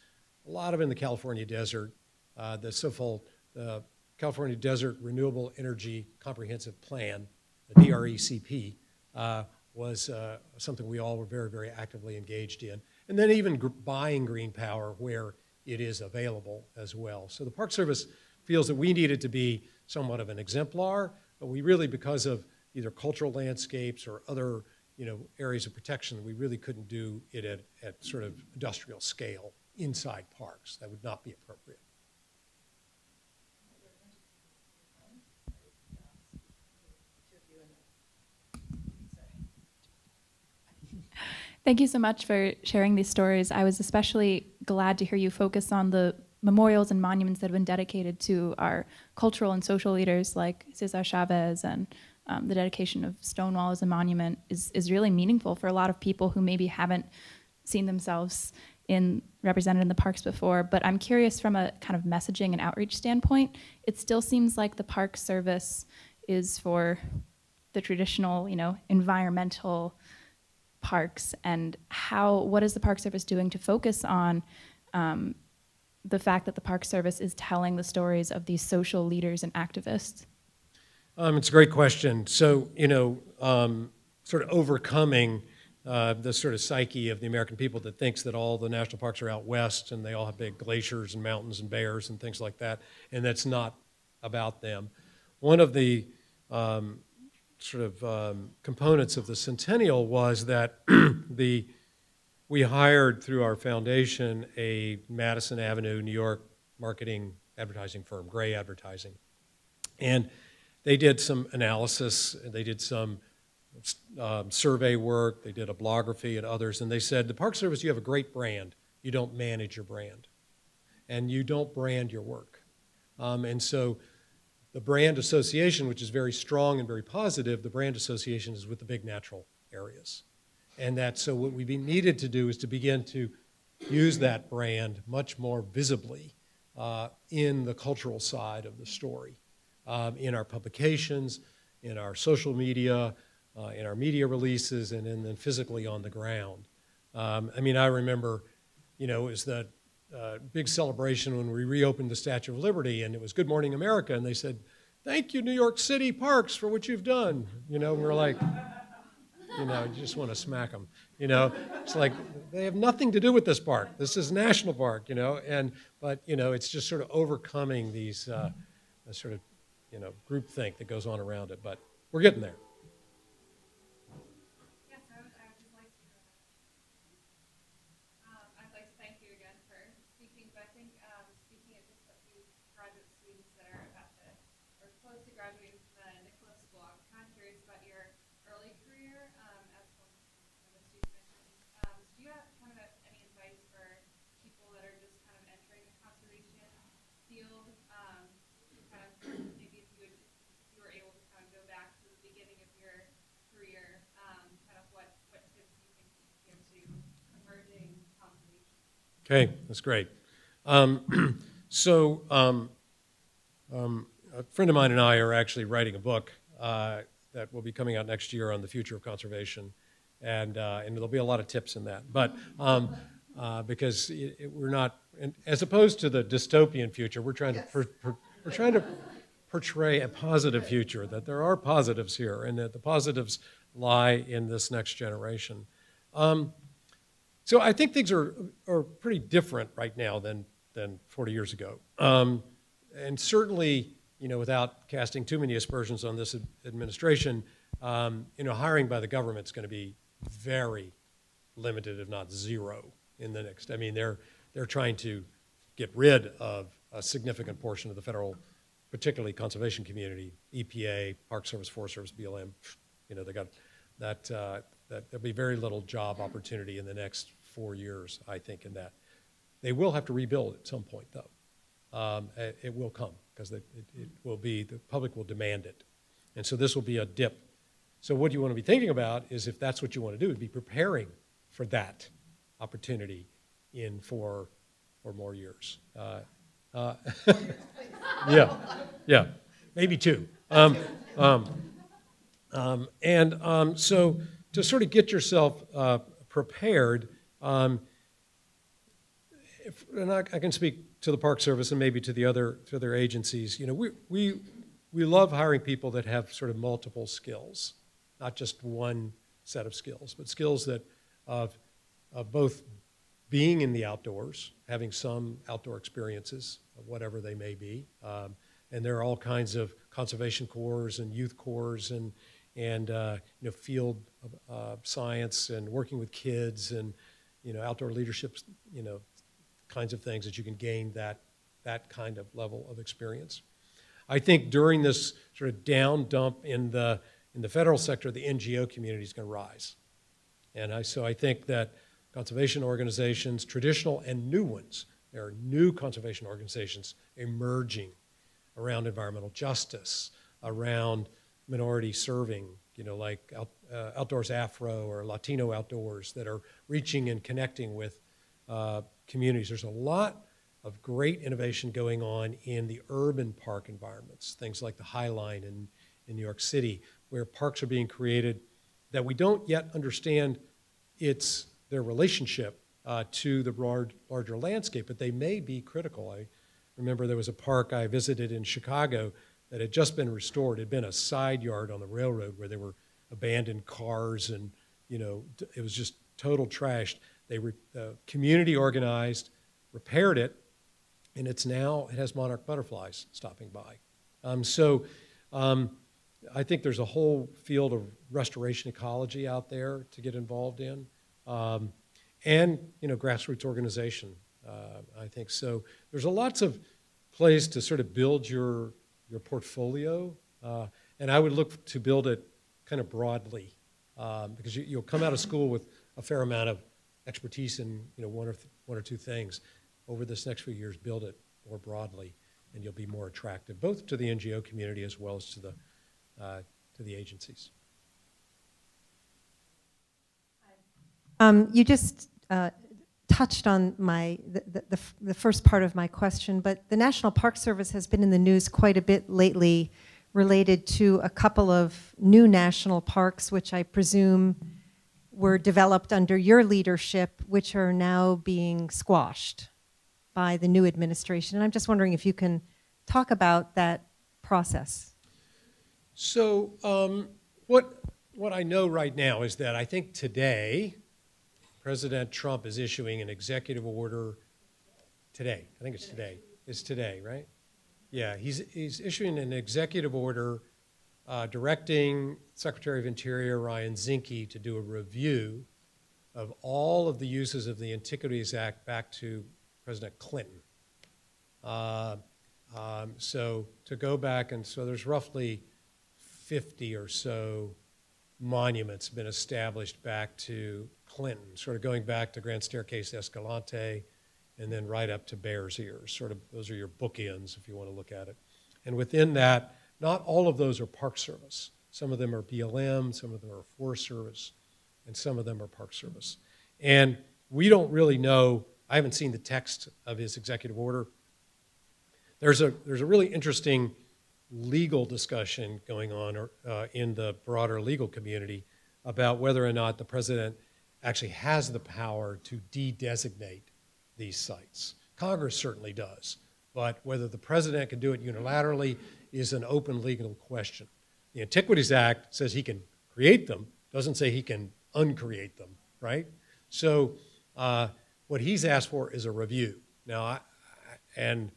a lot of in the California desert, uh, the so-called uh, California Desert Renewable Energy Comprehensive Plan, the DRECP, uh, was uh, something we all were very, very actively engaged in. And then even gr buying green power where it is available as well. So the Park Service feels that we needed to be somewhat of an exemplar, but we really, because of either cultural landscapes or other you know, areas of protection, we really couldn't do it at, at sort of industrial scale inside parks. That would not be appropriate. Thank you so much for sharing these stories. I was especially glad to hear you focus on the memorials and monuments that have been dedicated to our cultural and social leaders like Cesar Chavez and um, the dedication of Stonewall as a monument is, is really meaningful for a lot of people who maybe haven't seen themselves in represented in the parks before. But I'm curious from a kind of messaging and outreach standpoint, it still seems like the Park Service is for the traditional, you know, environmental parks and how what is the Park Service doing to focus on um, the fact that the Park Service is telling the stories of these social leaders and activists? Um, it's a great question. So, you know, um, sort of overcoming uh, the sort of psyche of the American people that thinks that all the national parks are out west and they all have big glaciers and mountains and bears and things like that, and that's not about them. One of the um, sort of um, components of the centennial was that the we hired through our foundation a Madison Avenue, New York marketing advertising firm, Grey Advertising, and they did some analysis. They did some um, survey work. They did a blography and others, and they said the Park Service, you have a great brand. You don't manage your brand, and you don't brand your work, um, and so the brand association, which is very strong and very positive, the brand association is with the big natural areas. And that, so what we needed to do is to begin to use that brand much more visibly uh, in the cultural side of the story, um, in our publications, in our social media, uh, in our media releases, and then physically on the ground. Um, I mean, I remember, you know, it was the uh, big celebration when we reopened the Statue of Liberty, and it was Good Morning America, and they said, "Thank you, New York City Parks, for what you've done." You know, and we're like, you know, you just want to smack them. You know, it's like they have nothing to do with this park. This is national park. You know, and but you know, it's just sort of overcoming these uh, sort of you know groupthink that goes on around it. But we're getting there. Okay, that's great. Um, so, um, um, a friend of mine and I are actually writing a book uh, that will be coming out next year on the future of conservation, and uh, and there'll be a lot of tips in that. But um, uh, because it, it, we're not, as opposed to the dystopian future, we're trying to per, per, we're trying to portray a positive future. That there are positives here, and that the positives lie in this next generation. Um, so I think things are, are pretty different right now than, than 40 years ago. Um, and certainly, you know, without casting too many aspersions on this administration, um, you know, hiring by the government is going to be very limited, if not zero, in the next. I mean, they're, they're trying to get rid of a significant portion of the federal, particularly conservation community, EPA, Park Service, Forest Service, BLM. You know, they got that, uh, that there'll be very little job opportunity in the next four years, I think, in that. They will have to rebuild at some point, though. Um, it, it, will come because it, it, will be, the public will demand it. And so this will be a dip. So what you want to be thinking about is if that's what you want to do, be preparing for that opportunity in four or more years. Uh, uh, yeah, yeah, maybe two. Um, um, um, and um, so to sort of get yourself uh, prepared, um, if, and I, I, can speak to the Park Service and maybe to the other to other agencies. You know, we we we love hiring people that have sort of multiple skills, not just one set of skills, but skills that of of both being in the outdoors, having some outdoor experiences, whatever they may be, um, and there are all kinds of conservation corps and youth corps and and uh, you know field uh, science and working with kids and you know outdoor leadership you know kinds of things that you can gain that that kind of level of experience. I think during this sort of down dump in the in the federal sector, the NGO community is going to rise, and I, so I think that conservation organizations, traditional and new ones, there are new conservation organizations emerging around environmental justice, around minority serving, you know, like out, uh, Outdoors Afro or Latino Outdoors that are reaching and connecting with uh, communities. There's a lot of great innovation going on in the urban park environments, things like the High Line in, in New York City, where parks are being created that we don't yet understand its, their relationship uh, to the broad, larger landscape, but they may be critical. I remember there was a park I visited in Chicago that had just been restored. It had been a side yard on the railroad where there were abandoned cars and, you know, it was just total trash. They re, community organized, repaired it, and it's now it has monarch butterflies stopping by. Um, so um, I think there's a whole field of restoration ecology out there to get involved in, um, and you know grassroots organization. Uh, I think so. There's a lots of plays to sort of build your your portfolio, uh, and I would look to build it kind of broadly um, because you, will come out of school with a fair amount of expertise in you know one or one or two things over this next few years, build it more broadly, and you'll be more attractive, both to the NGO community as well as to the, uh, to the agencies. Um, you just uh, touched on my the, the, the, first part of my question, but the National Park Service has been in the news quite a bit lately related to a couple of new national parks, which I presume were developed under your leadership, which are now being squashed by the new administration. And I'm just wondering if you can talk about that process. So, um, what, what I know right now is that I think today, President Trump is issuing an executive order today. I think it's today. It's today, right? Yeah, he's, he's issuing an executive order uh, directing Secretary of Interior Ryan Zinke to do a review of all of the uses of the Antiquities Act back to President Clinton. Uh, um, so to go back, and so there's roughly 50 or so monuments been established back to Clinton, sort of going back to Grand Staircase Escalante and then right up to Bears Ears. Sort of those are your bookends if you want to look at it. And within that, not all of those are Park Service. Some of them are BLM, some of them are Forest Service, and some of them are Park Service. And we don't really know I haven't seen the text of his executive order. There's a, there's a really interesting legal discussion going on uh, in the broader legal community about whether or not the president actually has the power to de designate these sites. Congress certainly does, but whether the president can do it unilaterally is an open legal question. The Antiquities Act says he can create them, doesn't say he can uncreate them, right? So uh, what he's asked for is a review. Now, I, and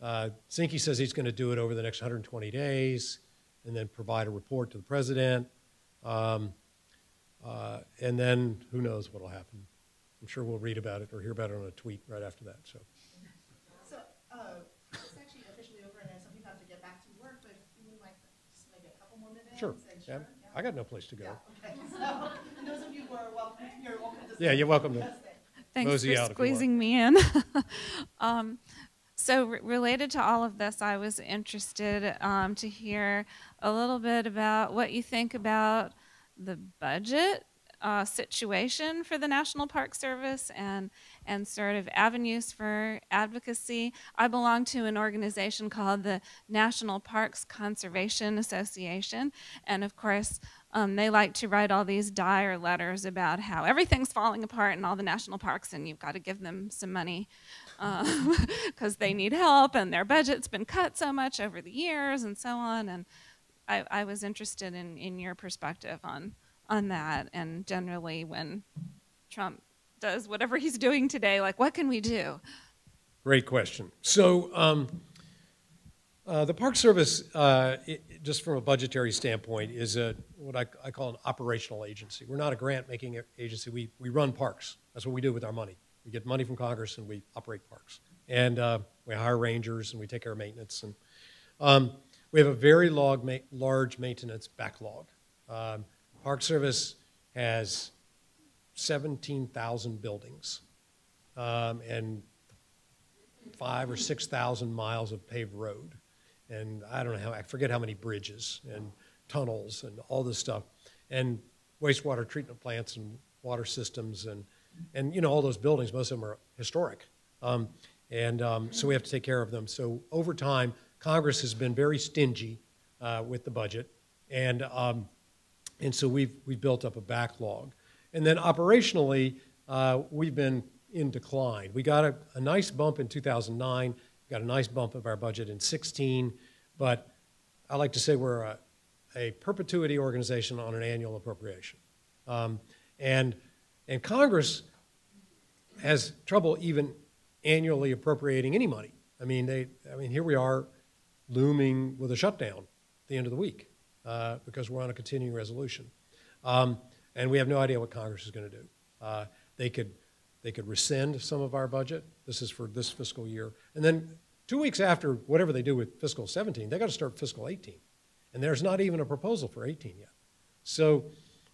uh, Zinke says he's going to do it over the next 120 days and then provide a report to the president. Um, uh, and then who knows what will happen. I'm sure we'll read about it or hear about it on a tweet right after that. So. So uh, it's actually officially over, and some people have to get back to work. But we might just maybe a couple more minutes. Sure. sure yeah. yeah. I got no place to go. Yeah. Okay. So, and those of you who are welcome, you're welcome to. Yeah, you're welcome to. Thanks Mosey for squeezing me in. um, so, re- related to all of this, I was interested um, to hear a little bit about what you think about the budget uh, situation for the National Park Service and and sort of avenues for advocacy. I belong to an organization called the National Parks Conservation Association, and of course, um, they like to write all these dire letters about how everything's falling apart in all the national parks, and you've got to give them some money because um, they need help, and their budget's been cut so much over the years, and so on. And I, I was interested in, in your perspective on on that, and generally when Trump does whatever he's doing today, like what can we do? Great question. So. Um, Uh, the Park Service, uh, i- just from a budgetary standpoint, is a, what I, I call an operational agency. We're not a grant-making agency. We, we run parks. That's what we do with our money. We get money from Congress and we operate parks. And uh, we hire rangers and we take care of maintenance. And um, we have a very log large maintenance backlog. Um, Park Service has 17,000 buildings um, and five or 6,000 miles of paved road. And I don't know how, I forget how many bridges and tunnels and all this stuff. And wastewater treatment plants and water systems and, and you know, all those buildings, most of them are historic. Um, and um, so we have to take care of them. So over time, Congress has been very stingy uh, with the budget. And, um, and so we've, we've built up a backlog. And then operationally, uh, we've been in decline. We got a, a nice bump in 2009, got a nice bump of our budget in 16, but I like to say we're a, a perpetuity organization on an annual appropriation. Um, and, and Congress has trouble even annually appropriating any money. I mean, they, I mean, here we are looming with a shutdown at the end of the week uh, because we're on a continuing resolution. Um, and we have no idea what Congress is going to do. Uh, they could they could rescind some of our budget. This is for this fiscal year, and then two weeks after whatever they do with fiscal 17, they got to start fiscal 18, and there's not even a proposal for 18 yet. So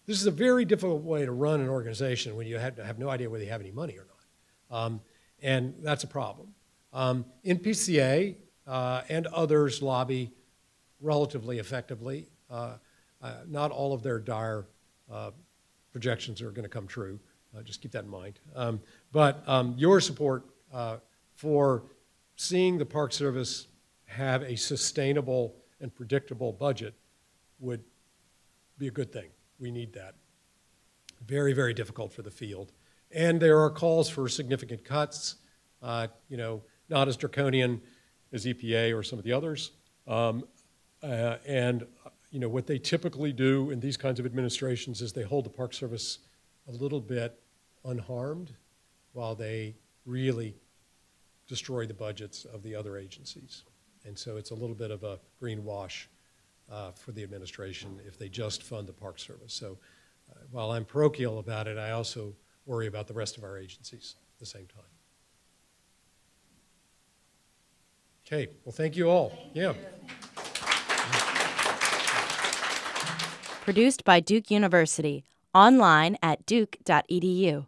this is a very difficult way to run an organization when you have, to have no idea whether you have any money or not, um, and that's a problem. Um, NPCA uh, and others lobby relatively effectively. Uh, uh, not all of their dire uh, projections are going to come true. Uh, just keep that in mind. Um, but um, your support for seeing the Park Service have a sustainable and predictable budget would be a good thing. We need that. Very, very difficult for the field. And there are calls for significant cuts, uh, you know, not as draconian as EPA or some of the others. Um, uh, and, you know, what they typically do in these kinds of administrations is they hold the Park Service a little bit unharmed while they really destroy the budgets of the other agencies. And so it's a little bit of a green wash uh, for the administration if they just fund the Park Service. So uh, while I'm parochial about it, I also worry about the rest of our agencies at the same time. Okay, well, thank you all. yeah. Produced by Duke University. Online at duke.edu.